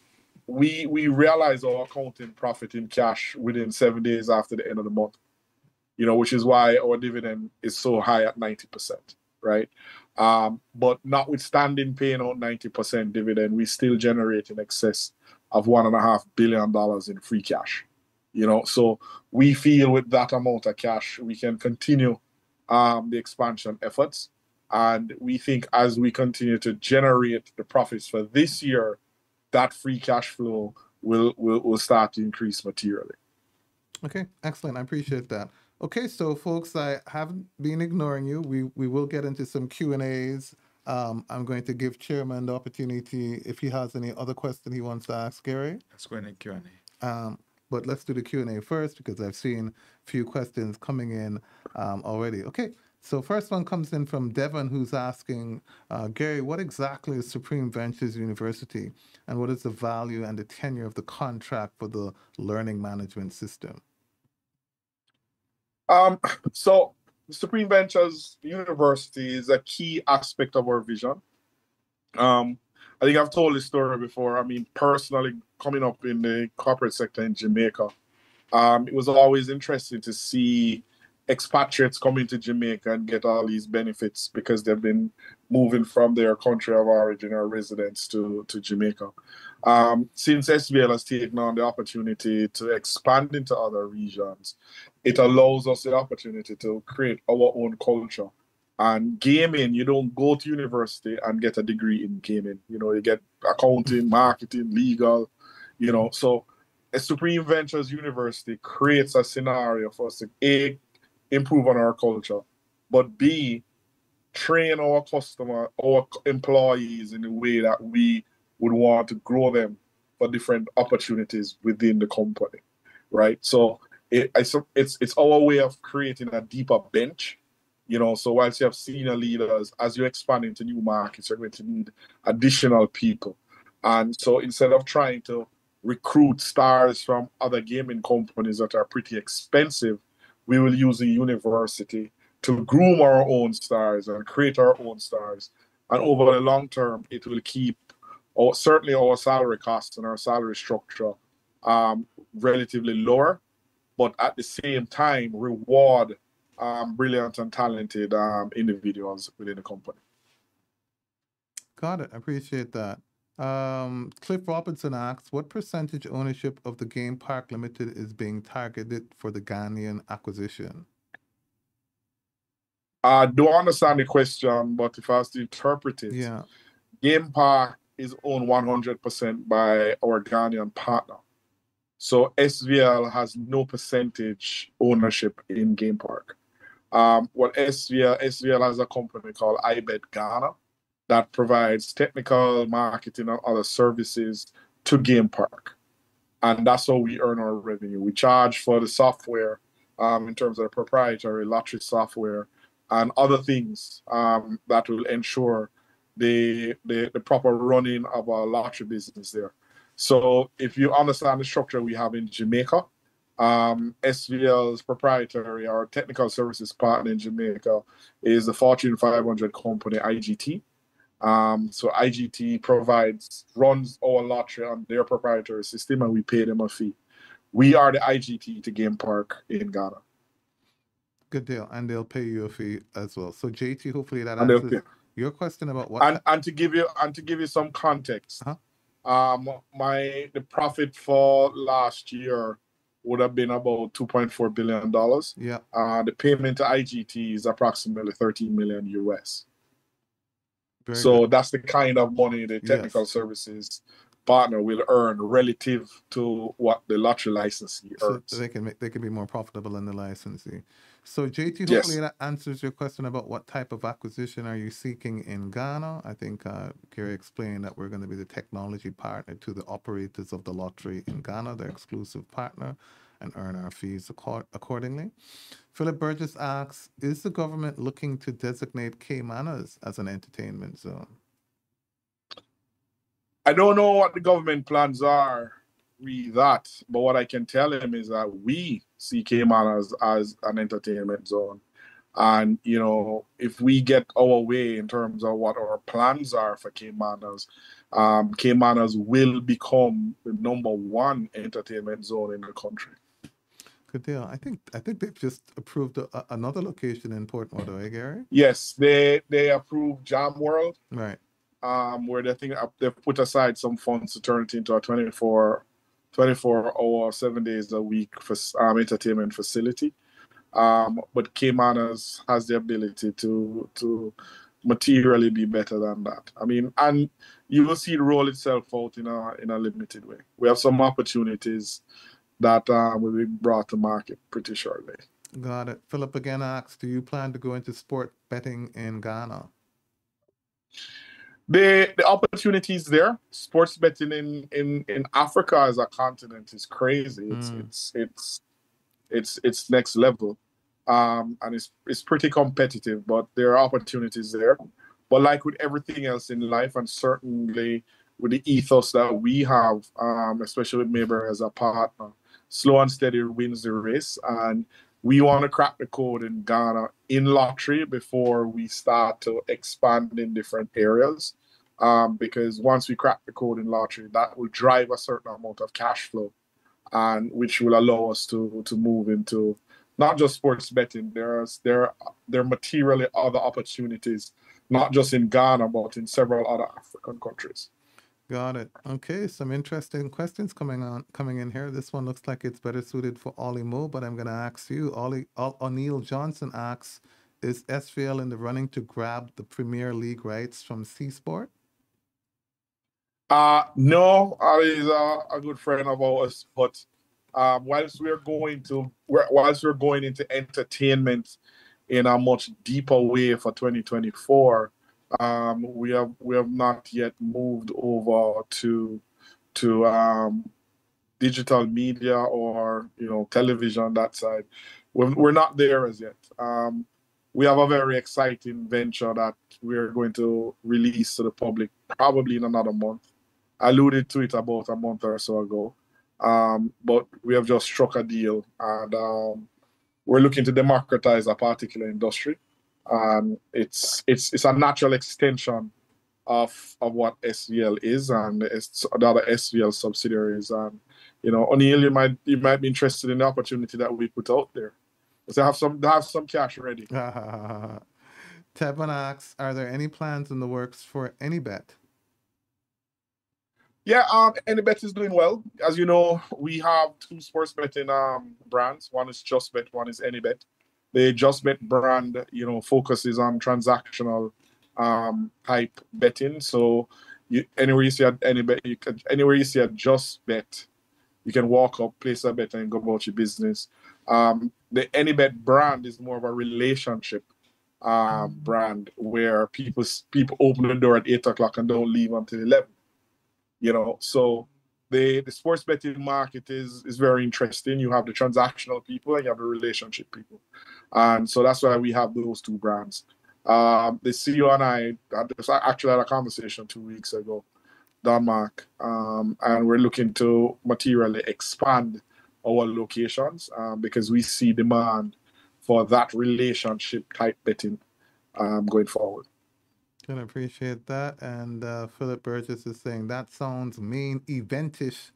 we we realize our accounting profit in cash within seven days after the end of the month you know which is why our dividend is so high at 90% right? Um, but notwithstanding paying out 90% dividend we still generate in excess of one and a half billion dollars in free cash you know? So we feel with that amount of cash we can continue um, the expansion efforts. And we think as we continue to generate the profits for this year that free cash flow will will, will start to increase materially okay excellent i appreciate that okay so folks i haven't been ignoring you we we will get into some q and a's um, I'm going to give Chairman the opportunity if he has any other question he wants to ask Gary. Let's go into Q and A. Um, but let's do the Q&A first because I've seen a few questions coming in um, already. Okay, so first one comes in from Devon who's asking, uh, Gary, what exactly is Supreme Ventures University and what is the value and the tenure of the contract for the learning management system? Um, so Supreme Ventures University is a key aspect of our vision. Um, I think I've told this story before. I mean, personally, coming up in the corporate sector in Jamaica, um, it was always interesting to see expatriates come into Jamaica and get all these benefits because they've been moving from their country of origin or residence to, to Jamaica. Um, since SVL has taken on the opportunity to expand into other regions, it allows us the opportunity to create our own culture and gaming, you don't go to university and get a degree in gaming. You know, you get accounting, marketing, legal, you know. So a Supreme Ventures University creates a scenario for us to A, improve on our culture, but B, train our customer, our employees in the way that we would want to grow them for different opportunities within the company, right? So it, it's it's our way of creating a deeper bench, you know. So whilst you have senior leaders, as you expand into new markets, you're going to need additional people, and so instead of trying to recruit stars from other gaming companies that are pretty expensive, we will use the university to groom our own stars and create our own stars. And over the long term, it will keep or certainly our salary costs and our salary structure um, relatively lower, but at the same time reward um, brilliant and talented um, individuals within the company. Got it. I appreciate that. Um, Cliff Robinson asks, what percentage ownership of the Game Park Limited is being targeted for the Ghanaian acquisition? I don't understand the question, but if I was to interpret it, yeah. Game Park is owned 100% by our Ghanaian partner. So SVL has no percentage ownership in Game Park. Um, what SVL, SVL has a company called iBet Ghana that provides technical marketing and other services to Game Park. And that's how we earn our revenue. We charge for the software um, in terms of the proprietary lottery software and other things um, that will ensure the, the, the proper running of our lottery business there. So if you understand the structure we have in Jamaica, um, SVL's proprietary or technical services partner in Jamaica is the Fortune 500 company IGT. Um, so IGT provides runs our lottery on their proprietary system, and we pay them a fee. We are the IGT to Game Park in Ghana. Good deal, and they'll pay you a fee as well. So JT, hopefully that answers your question about what. And, and to give you and to give you some context, uh-huh. um, my the profit for last year would have been about two point four billion dollars. Yeah. Uh, the payment to IGT is approximately thirteen million US. Very so good. that's the kind of money the technical yes. services partner will earn relative to what the lottery licensee earns. So they can make they can be more profitable than the licensee. So JT, hopefully yes. that answers your question about what type of acquisition are you seeking in Ghana. I think uh, Gary explained that we're going to be the technology partner to the operators of the lottery in Ghana, their exclusive partner, and earn our fees accord- accordingly. Philip Burgess asks, is the government looking to designate Caymanas as an entertainment zone? I don't know what the government plans are with that, but what I can tell him is that we see Caymanas, as an entertainment zone. And, you know, if we get our way in terms of what our plans are for Caymanas, um, Caymanas will become the number one entertainment zone in the country. Good deal. I think I think they've just approved a, another location in Port Moresby, eh, Gary? Yes, they they approved Jam World. Right um, where they think they've put aside some funds to turn it into a 24, 24 hour, seven days a week for um, entertainment facility. Um, but Caymanas has the ability to to materially be better than that. I mean, and you will see it roll itself out in a in a limited way. We have some opportunities that uh, will be brought to market pretty shortly. Got it. Philip again asks, do you plan to go into sport betting in Ghana? the the opportunities there. Sports betting in in in Africa as a continent is crazy. It's mm. it's it's it's it's next level, um, and it's it's pretty competitive. But there are opportunities there. But like with everything else in life, and certainly with the ethos that we have, um, especially with Mayberry as a partner, slow and steady wins the race, and we want to crack the code in Ghana in lottery before we start to expand in different areas. Um, because once we crack the code in lottery, that will drive a certain amount of cash flow, and which will allow us to to move into not just sports betting. There's there there are materially other opportunities, not just in Ghana but in several other African countries. Got it. Okay, some interesting questions coming on coming in here. This one looks like it's better suited for Ollie Mo, but I'm going to ask you. Ollie O'Neill Johnson asks, "Is SVL in the running to grab the Premier League rights from C Sport?" Uh no, Ali is a, a good friend of ours, but um, whilst we're going to whilst we're going into entertainment in a much deeper way for 2024. Um, we have we have not yet moved over to to um, digital media or you know television that side. We're, we're not there as yet. Um, we have a very exciting venture that we're going to release to the public probably in another month. I alluded to it about a month or so ago. Um, but we have just struck a deal and um, we're looking to democratize a particular industry. And it's it's it's a natural extension of of what SVL is and it's the other SVL subsidiaries. And you know, O'Neill, you might you might be interested in the opportunity that we put out there. So have some have some cash ready. Tevin asks, are there any plans in the works for Anybet? Yeah, um, Anybet is doing well. As you know, we have two sports betting um brands. One is JustBet, one is Anybet. The JustBet brand, you know, focuses on transactional um type betting. So you anywhere you see at Anybet, you can anywhere you see a JustBet, you can walk up, place a bet, and go about your business. Um, the Anybet brand is more of a relationship um, brand where people people open the door at eight o'clock and don't leave until eleven you know so the the sports betting market is is very interesting you have the transactional people and you have the relationship people and so that's why we have those two brands um, the ceo and i I actually had a conversation two weeks ago denmark um, and we're looking to materially expand our locations um, because we see demand for that relationship type betting um, going forward can appreciate that. And uh, Philip Burgess is saying that sounds main eventish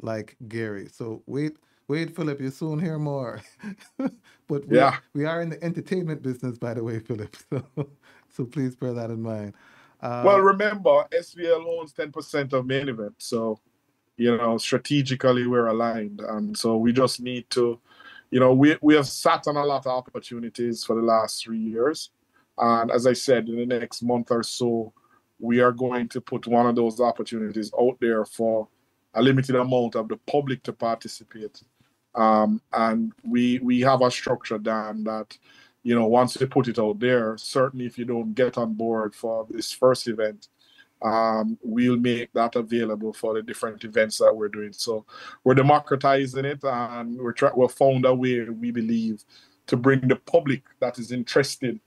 like Gary. So wait, wait, Philip, you soon hear more. but we, yeah, we are in the entertainment business, by the way, Philip. So, so please bear that in mind. Uh, well, remember, SVL owns ten percent of main event, so you know strategically we're aligned, and so we just need to, you know, we we have sat on a lot of opportunities for the last three years and as I said, in the next month or so, we are going to put one of those opportunities out there for a limited amount of the public to participate. Um, and we we have a structure done that, you know, once we put it out there, certainly if you don't get on board for this first event, um, we'll make that available for the different events that we're doing. So we're democratizing it, and we're trying. We've found a way we believe to bring the public that is interested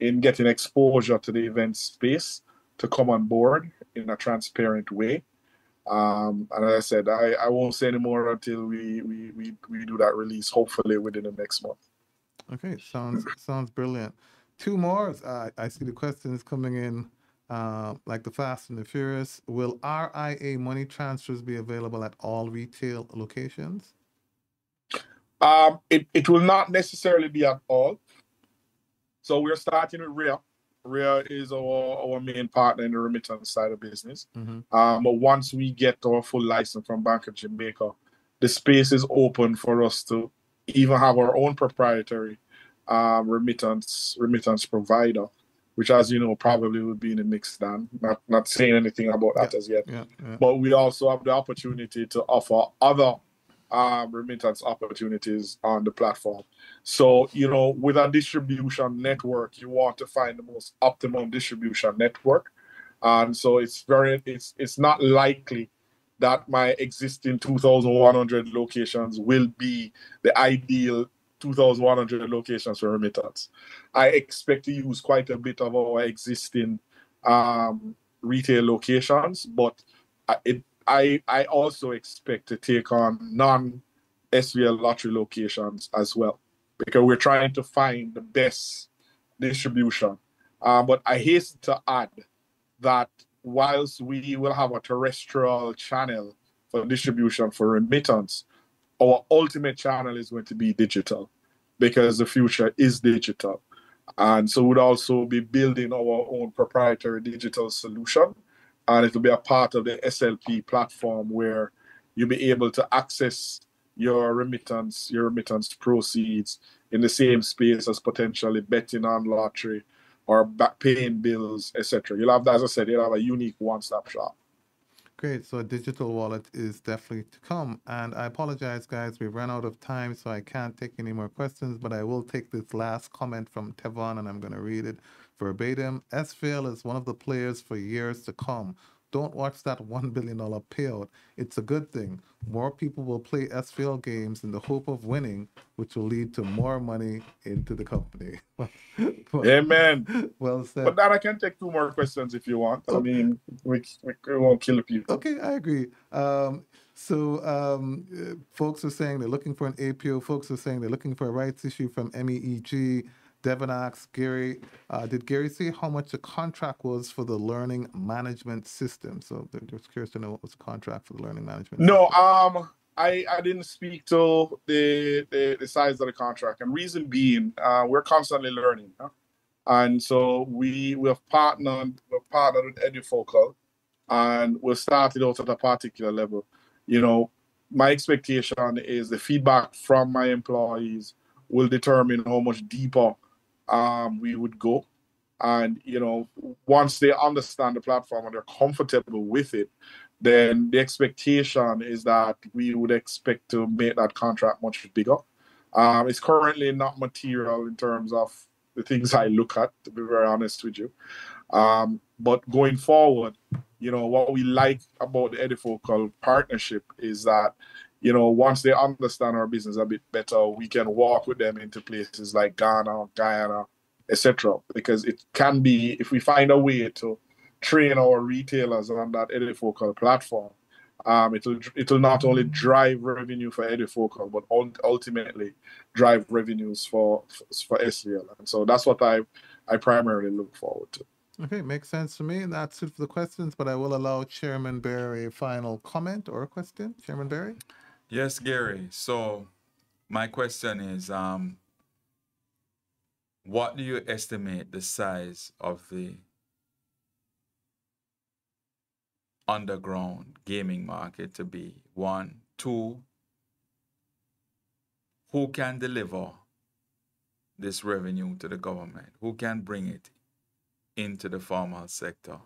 in getting exposure to the event space to come on board in a transparent way. Um, and as I said, I, I won't say any more until we, we, we, we do that release, hopefully within the next month. Okay, sounds sounds brilliant. Two more. Uh, I see the questions coming in, uh, like the Fast and the Furious. Will RIA money transfers be available at all retail locations? Um, it, it will not necessarily be at all. So we're starting with Ria. Ria is our, our main partner in the remittance side of business. Mm-hmm. Um, but once we get our full license from Bank of Jamaica, the space is open for us to even have our own proprietary um, remittance remittance provider, which, as you know, probably would be in the mix. Dan, not not saying anything about that yeah, as yet. Yeah, yeah. But we also have the opportunity to offer other um, remittance opportunities on the platform. So, you know, with a distribution network, you want to find the most optimum distribution network. And so it's very, it's, it's not likely that my existing 2,100 locations will be the ideal 2,100 locations for remittance. I expect to use quite a bit of our existing um, retail locations, but it I I also expect to take on non SVL lottery locations as well because we're trying to find the best distribution. Uh, but I hasten to add that whilst we will have a terrestrial channel for distribution for remittance, our ultimate channel is going to be digital because the future is digital. And so we'd also be building our own proprietary digital solution and it'll be a part of the SLP platform where you'll be able to access your remittance, your remittance proceeds in the same space as potentially betting on lottery or back paying bills, etc. You'll have, as I said, you'll have a unique one-stop shop. Great. So a digital wallet is definitely to come. And I apologize, guys. We've run out of time, so I can't take any more questions, but I will take this last comment from Tevon and I'm going to read it verbatim. SVL is one of the players for years to come. Don't watch that $1 billion payout. It's a good thing. More people will play SVL games in the hope of winning, which will lead to more money into the company. Amen. Well said. But then I can take two more questions if you want. I mean, we, we won't kill people. Okay, I agree. Um, so um, uh, folks are saying they're looking for an APO. Folks are saying they're looking for a rights issue from MEEG. Devon asks Gary, uh, did Gary say how much the contract was for the learning management system? So they're just curious to know what was the contract for the learning management. No, system. um, I, I didn't speak to the, the, the size of the contract, and reason being, uh, we're constantly learning, huh? and so we we have partnered we've partnered with Edufocal, and we started out at a particular level. You know, my expectation is the feedback from my employees will determine how much deeper um, we would go. And you know, once they understand the platform and they're comfortable with it, then the expectation is that we would expect to make that contract much bigger. Um, it's currently not material in terms of the things I look at, to be very honest with you. Um, but going forward, you know, what we like about the Edufocal partnership is that you know, once they understand our business a bit better, we can walk with them into places like Ghana, Guyana, etc. Because it can be, if we find a way to train our retailers on that Edufocal platform, um, it'll it'll not only drive revenue for Edufocal, but ultimately drive revenues for for SVL. And so that's what I I primarily look forward to. Okay, makes sense to me. And that's it for the questions, but I will allow Chairman Berry a final comment or a question. Chairman Berry? Yes, Gary. So my question is, um, what do you estimate the size of the underground gaming market to be? One, two, who can deliver this revenue to the government? Who can bring it into the formal sector?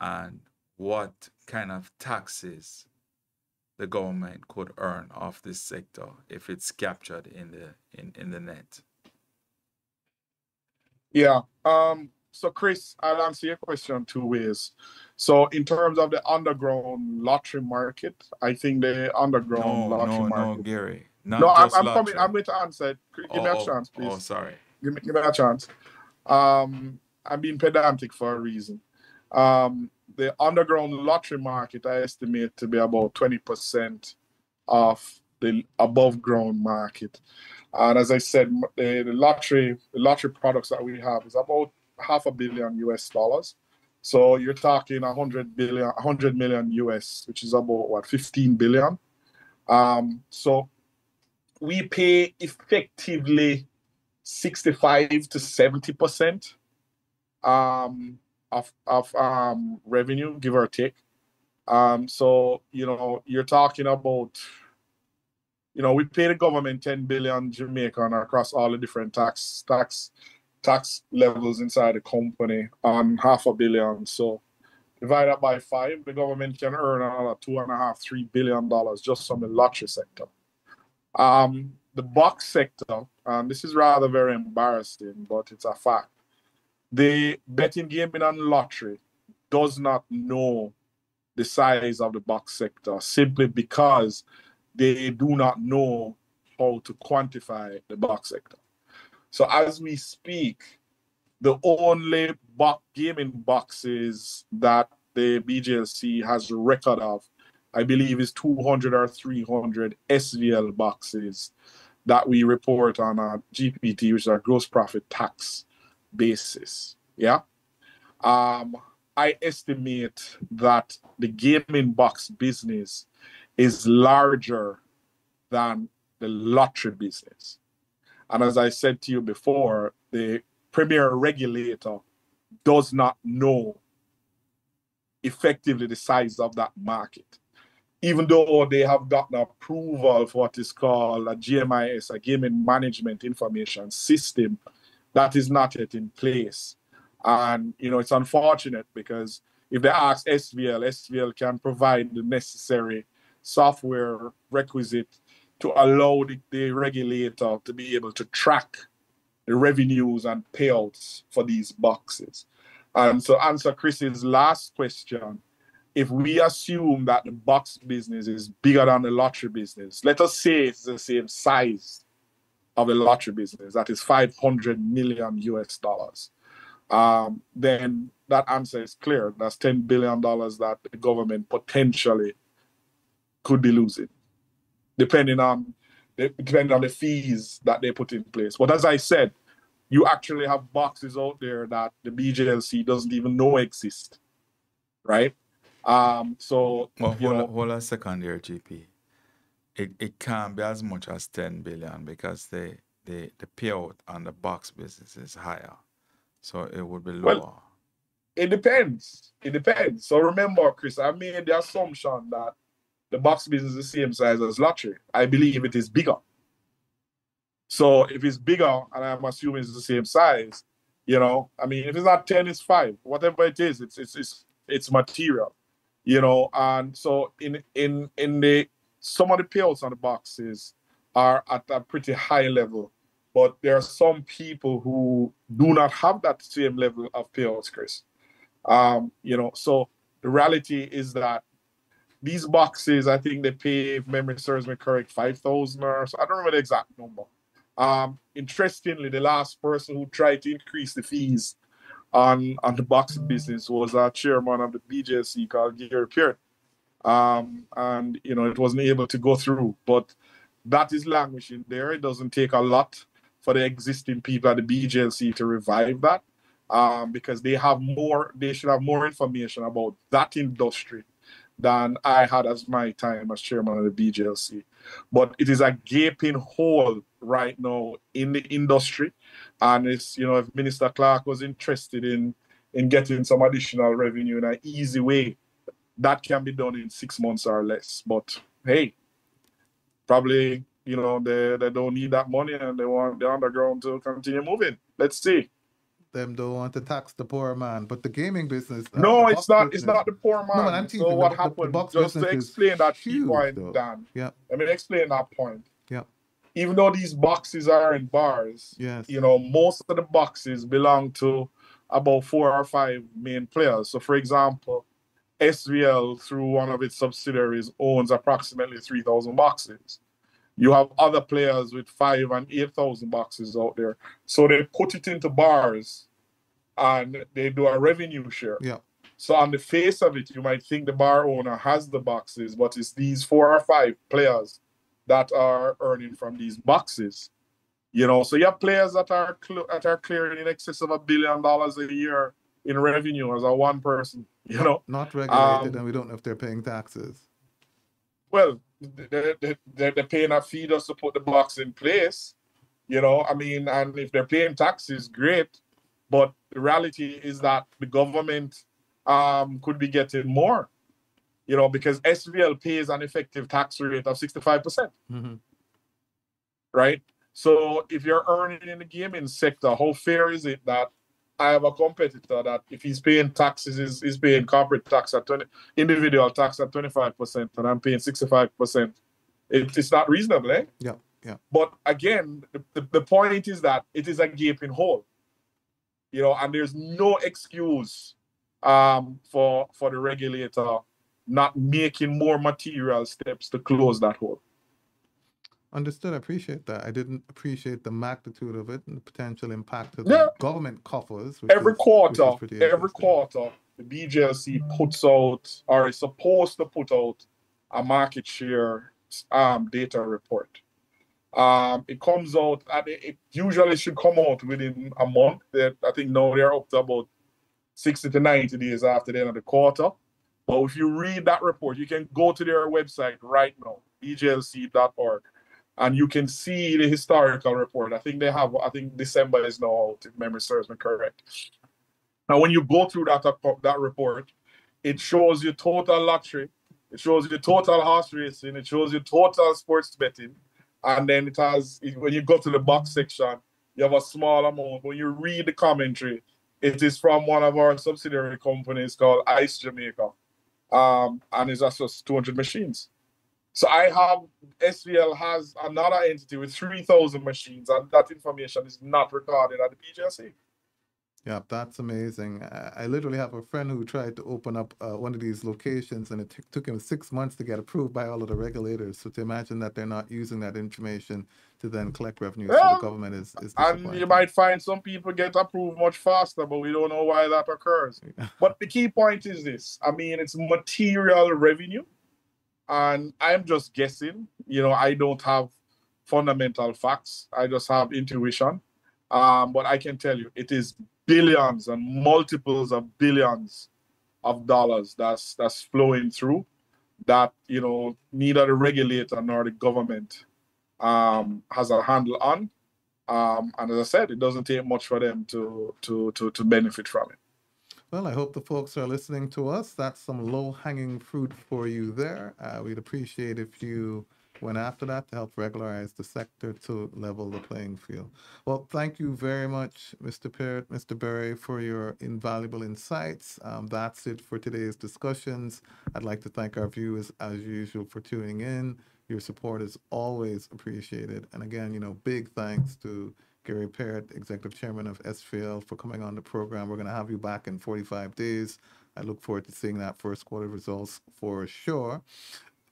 And what kind of taxes the government could earn off this sector if it's captured in the in, in the net? Yeah. Um, so Chris, I'll answer your question two ways. So in terms of the underground lottery market, I think the underground no, lottery no, market. No, Gary. no, I'm, I'm coming. I'm going to answer. Give oh, me a oh, chance, please. Oh, sorry. Give me, give me a chance. Um, I'm being pedantic for a reason. Um, the underground lottery market, I estimate to be about 20% of the above ground market. And as I said, the, the lottery, the lottery products that we have is about half a billion US dollars. So you're talking 100 billion, 100 million US, which is about what 15 billion. Um, so we pay effectively 65 to 70 percent um, of of um, revenue, give or take. Um, so you know, you're talking about, you know, we pay the government 10 billion Jamaican across all the different tax tax tax levels inside the company on half a billion. So divide that by five, the government can earn another two and a half, three billion dollars just from the lottery sector. Um, the box sector, and this is rather very embarrassing, but it's a fact the betting gaming and lottery does not know the size of the box sector simply because they do not know how to quantify the box sector. So as we speak, the only box gaming boxes that the BGLC has a record of, I believe, is 200 or 300 SVL boxes that we report on our GPT, which is our gross profit tax basis. Yeah. Um, I estimate that the gaming box business is larger than the lottery business. And as I said to you before, the premier regulator does not know effectively the size of that market. Even though they have gotten approval for what is called a GMIS, a Gaming Management Information System, that is not yet in place. And, you know, it's unfortunate because if they ask SVL, SVL can provide the necessary software requisite to allow the, the regulator to be able to track the revenues and payouts for these boxes. And so answer Chris's last question, if we assume that the box business is bigger than the lottery business, let us say it's the same size of the lottery business, that is 500 million US dollars, um, then that answer is clear. That's $10 billion that the government potentially could be losing, depending on depending on the fees that they put in place. But as I said, you actually have boxes out there that the BGLC doesn't even know exist, right? Um, so well, hold, know, hold a second here, GP. It it can't be as much as ten billion because the the the payout on the box business is higher, so it would be lower. Well, it depends. It depends. So remember, Chris, I made the assumption that the box business is the same size as lottery. I believe it is bigger. So if it's bigger, and I'm assuming it's the same size, you know, I mean, if it's not 10, it's five. Whatever it is, it's it's it's it's material you know and so in in in the some of the payouts on the boxes are at a pretty high level but there are some people who do not have that same level of payouts chris um you know so the reality is that these boxes i think they pay if memory serves me correct 5000 or so i don't remember the exact number um interestingly the last person who tried to increase the fees on on the boxing business was our chairman of the BJC called Gary Peart. Um, and you know it wasn't able to go through, but that is languishing there. It doesn't take a lot for the existing people at the BGLC to revive that um, because they have more, they should have more information about that industry than I had as my time as chairman of the BGLC. But it is a gaping hole right now in the industry. And it's, you know, if Minister Clarke was interested in in getting some additional revenue in an easy way, that can be done in six months or less. But hey, probably, you know, they, they don't need that money and they want the underground to continue moving. Let's see them don't want to tax the poor man, but the gaming business. Uh, no, it's not. Business, it's not the poor man. No, I'm teasing. So what the, happened? The, the just to explain that huge, point, though. Dan. Yeah. Let me explain that point. Yeah. Even though these boxes are in bars, yes. you know, most of the boxes belong to about four or five main players. So, for example, SVL through one of its subsidiaries owns approximately three thousand boxes. You have other players with five and eight thousand boxes out there. So they put it into bars and they do a revenue share. Yeah. So on the face of it, you might think the bar owner has the boxes, but it's these four or five players that are earning from these boxes. You know, so you have players that are cl- that are clearing in excess of a billion dollars a year in revenue as a one person. You know, not regulated, um, and we don't know if they're paying taxes. Well, they're, they're, they're paying a fee just to put the box in place. You know, I mean, and if they're paying taxes, great. But the reality is that the government um, could be getting more, you know, because SVL pays an effective tax rate of 65%. percent mm-hmm. Right? So if you're earning in the gaming sector, how fair is it that I have a competitor that if he's paying taxes, is he's paying corporate tax at 20, individual tax at 25%, and I'm paying 65%. It, it's not reasonable, eh? Yeah, yeah. But again, the, the, the point is that it is a gaping hole. You know, and there's no excuse um, for for the regulator not making more material steps to close that hole. Understood. I appreciate that. I didn't appreciate the magnitude of it and the potential impact of the yeah. government coffers. Every is, quarter, every quarter, the BGLC puts out or is supposed to put out a market share um, data report. Um, it comes out, and it, it usually should come out within a month. That I think now they're up to about 60 to 90 days after the end of the quarter. But if you read that report, you can go to their website right now, bglc.org and you can see the historical report. I think they have, I think December is now out, if memory serves me correct. Now, when you go through that, that report, it shows you total lottery, it shows you total horse racing, it shows you total sports betting, and then it has, when you go to the box section, you have a small amount. When you read the commentary, It is from one of our subsidiary companies called Ice Jamaica. Um, and it's just 200 machines. So I have SVL has another entity with 3,000 machines, and that information is not recorded at the PJC. Yeah, that's amazing. I, literally have a friend who tried to open up uh, one of these locations, and it t- took him six months to get approved by all of the regulators. So to imagine that they're not using that information to then collect revenues yeah. for the government is, is and you might find some people get approved much faster, but we don't know why that occurs. but the key point is this: I mean, it's material revenue, and I'm just guessing. You know, I don't have fundamental facts. I just have intuition. Um, but I can tell you, it is billions and multiples of billions of dollars that's that's flowing through that you know neither the regulator nor the government um, has a handle on. Um, and as I said, it doesn't take much for them to to to to benefit from it. Well, I hope the folks are listening to us. That's some low hanging fruit for you there. Uh, we'd appreciate if you went after that to help regularize the sector to level the playing field. Well, thank you very much, Mr. Peart, Mr. Berry, for your invaluable insights. Um, that's it for today's discussions. I'd like to thank our viewers, as usual, for tuning in. Your support is always appreciated. And again, you know, big thanks to Gary Peart, Executive Chairman of SVL, for coming on the program. We're going to have you back in 45 days. I look forward to seeing that first quarter results for sure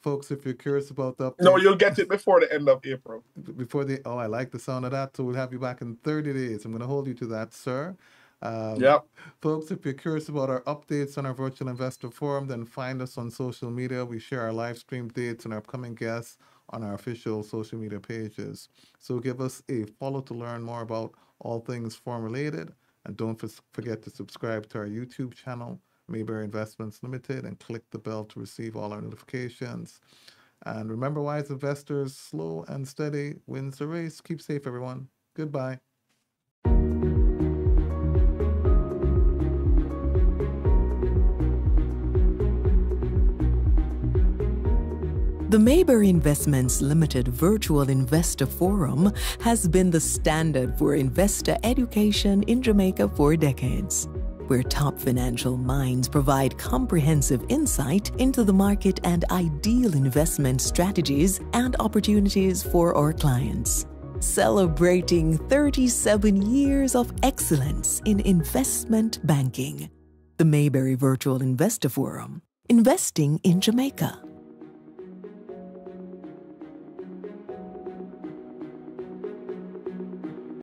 folks, if you're curious about that. No, you'll get it before the end of April. Before the oh, I like the sound of that. So we'll have you back in 30 days. I'm going to hold you to that, sir. Um, yep. Folks, if you're curious about our updates on our virtual investor forum, then find us on social media. We share our live stream dates and our upcoming guests on our official social media pages. So give us a follow to learn more about all things forum related. And don't forget to subscribe to our YouTube channel Mayberry Investments Limited and click the bell to receive all our notifications. And remember, wise investors, slow and steady wins the race. Keep safe, everyone. Goodbye. The Mayberry Investments Limited Virtual Investor Forum has been the standard for investor education in Jamaica for decades where top financial minds provide comprehensive insight into the market and ideal investment strategies and opportunities for our clients. Celebrating 37 years of excellence in investment banking. The Mayberry Virtual Investor Forum, investing in Jamaica.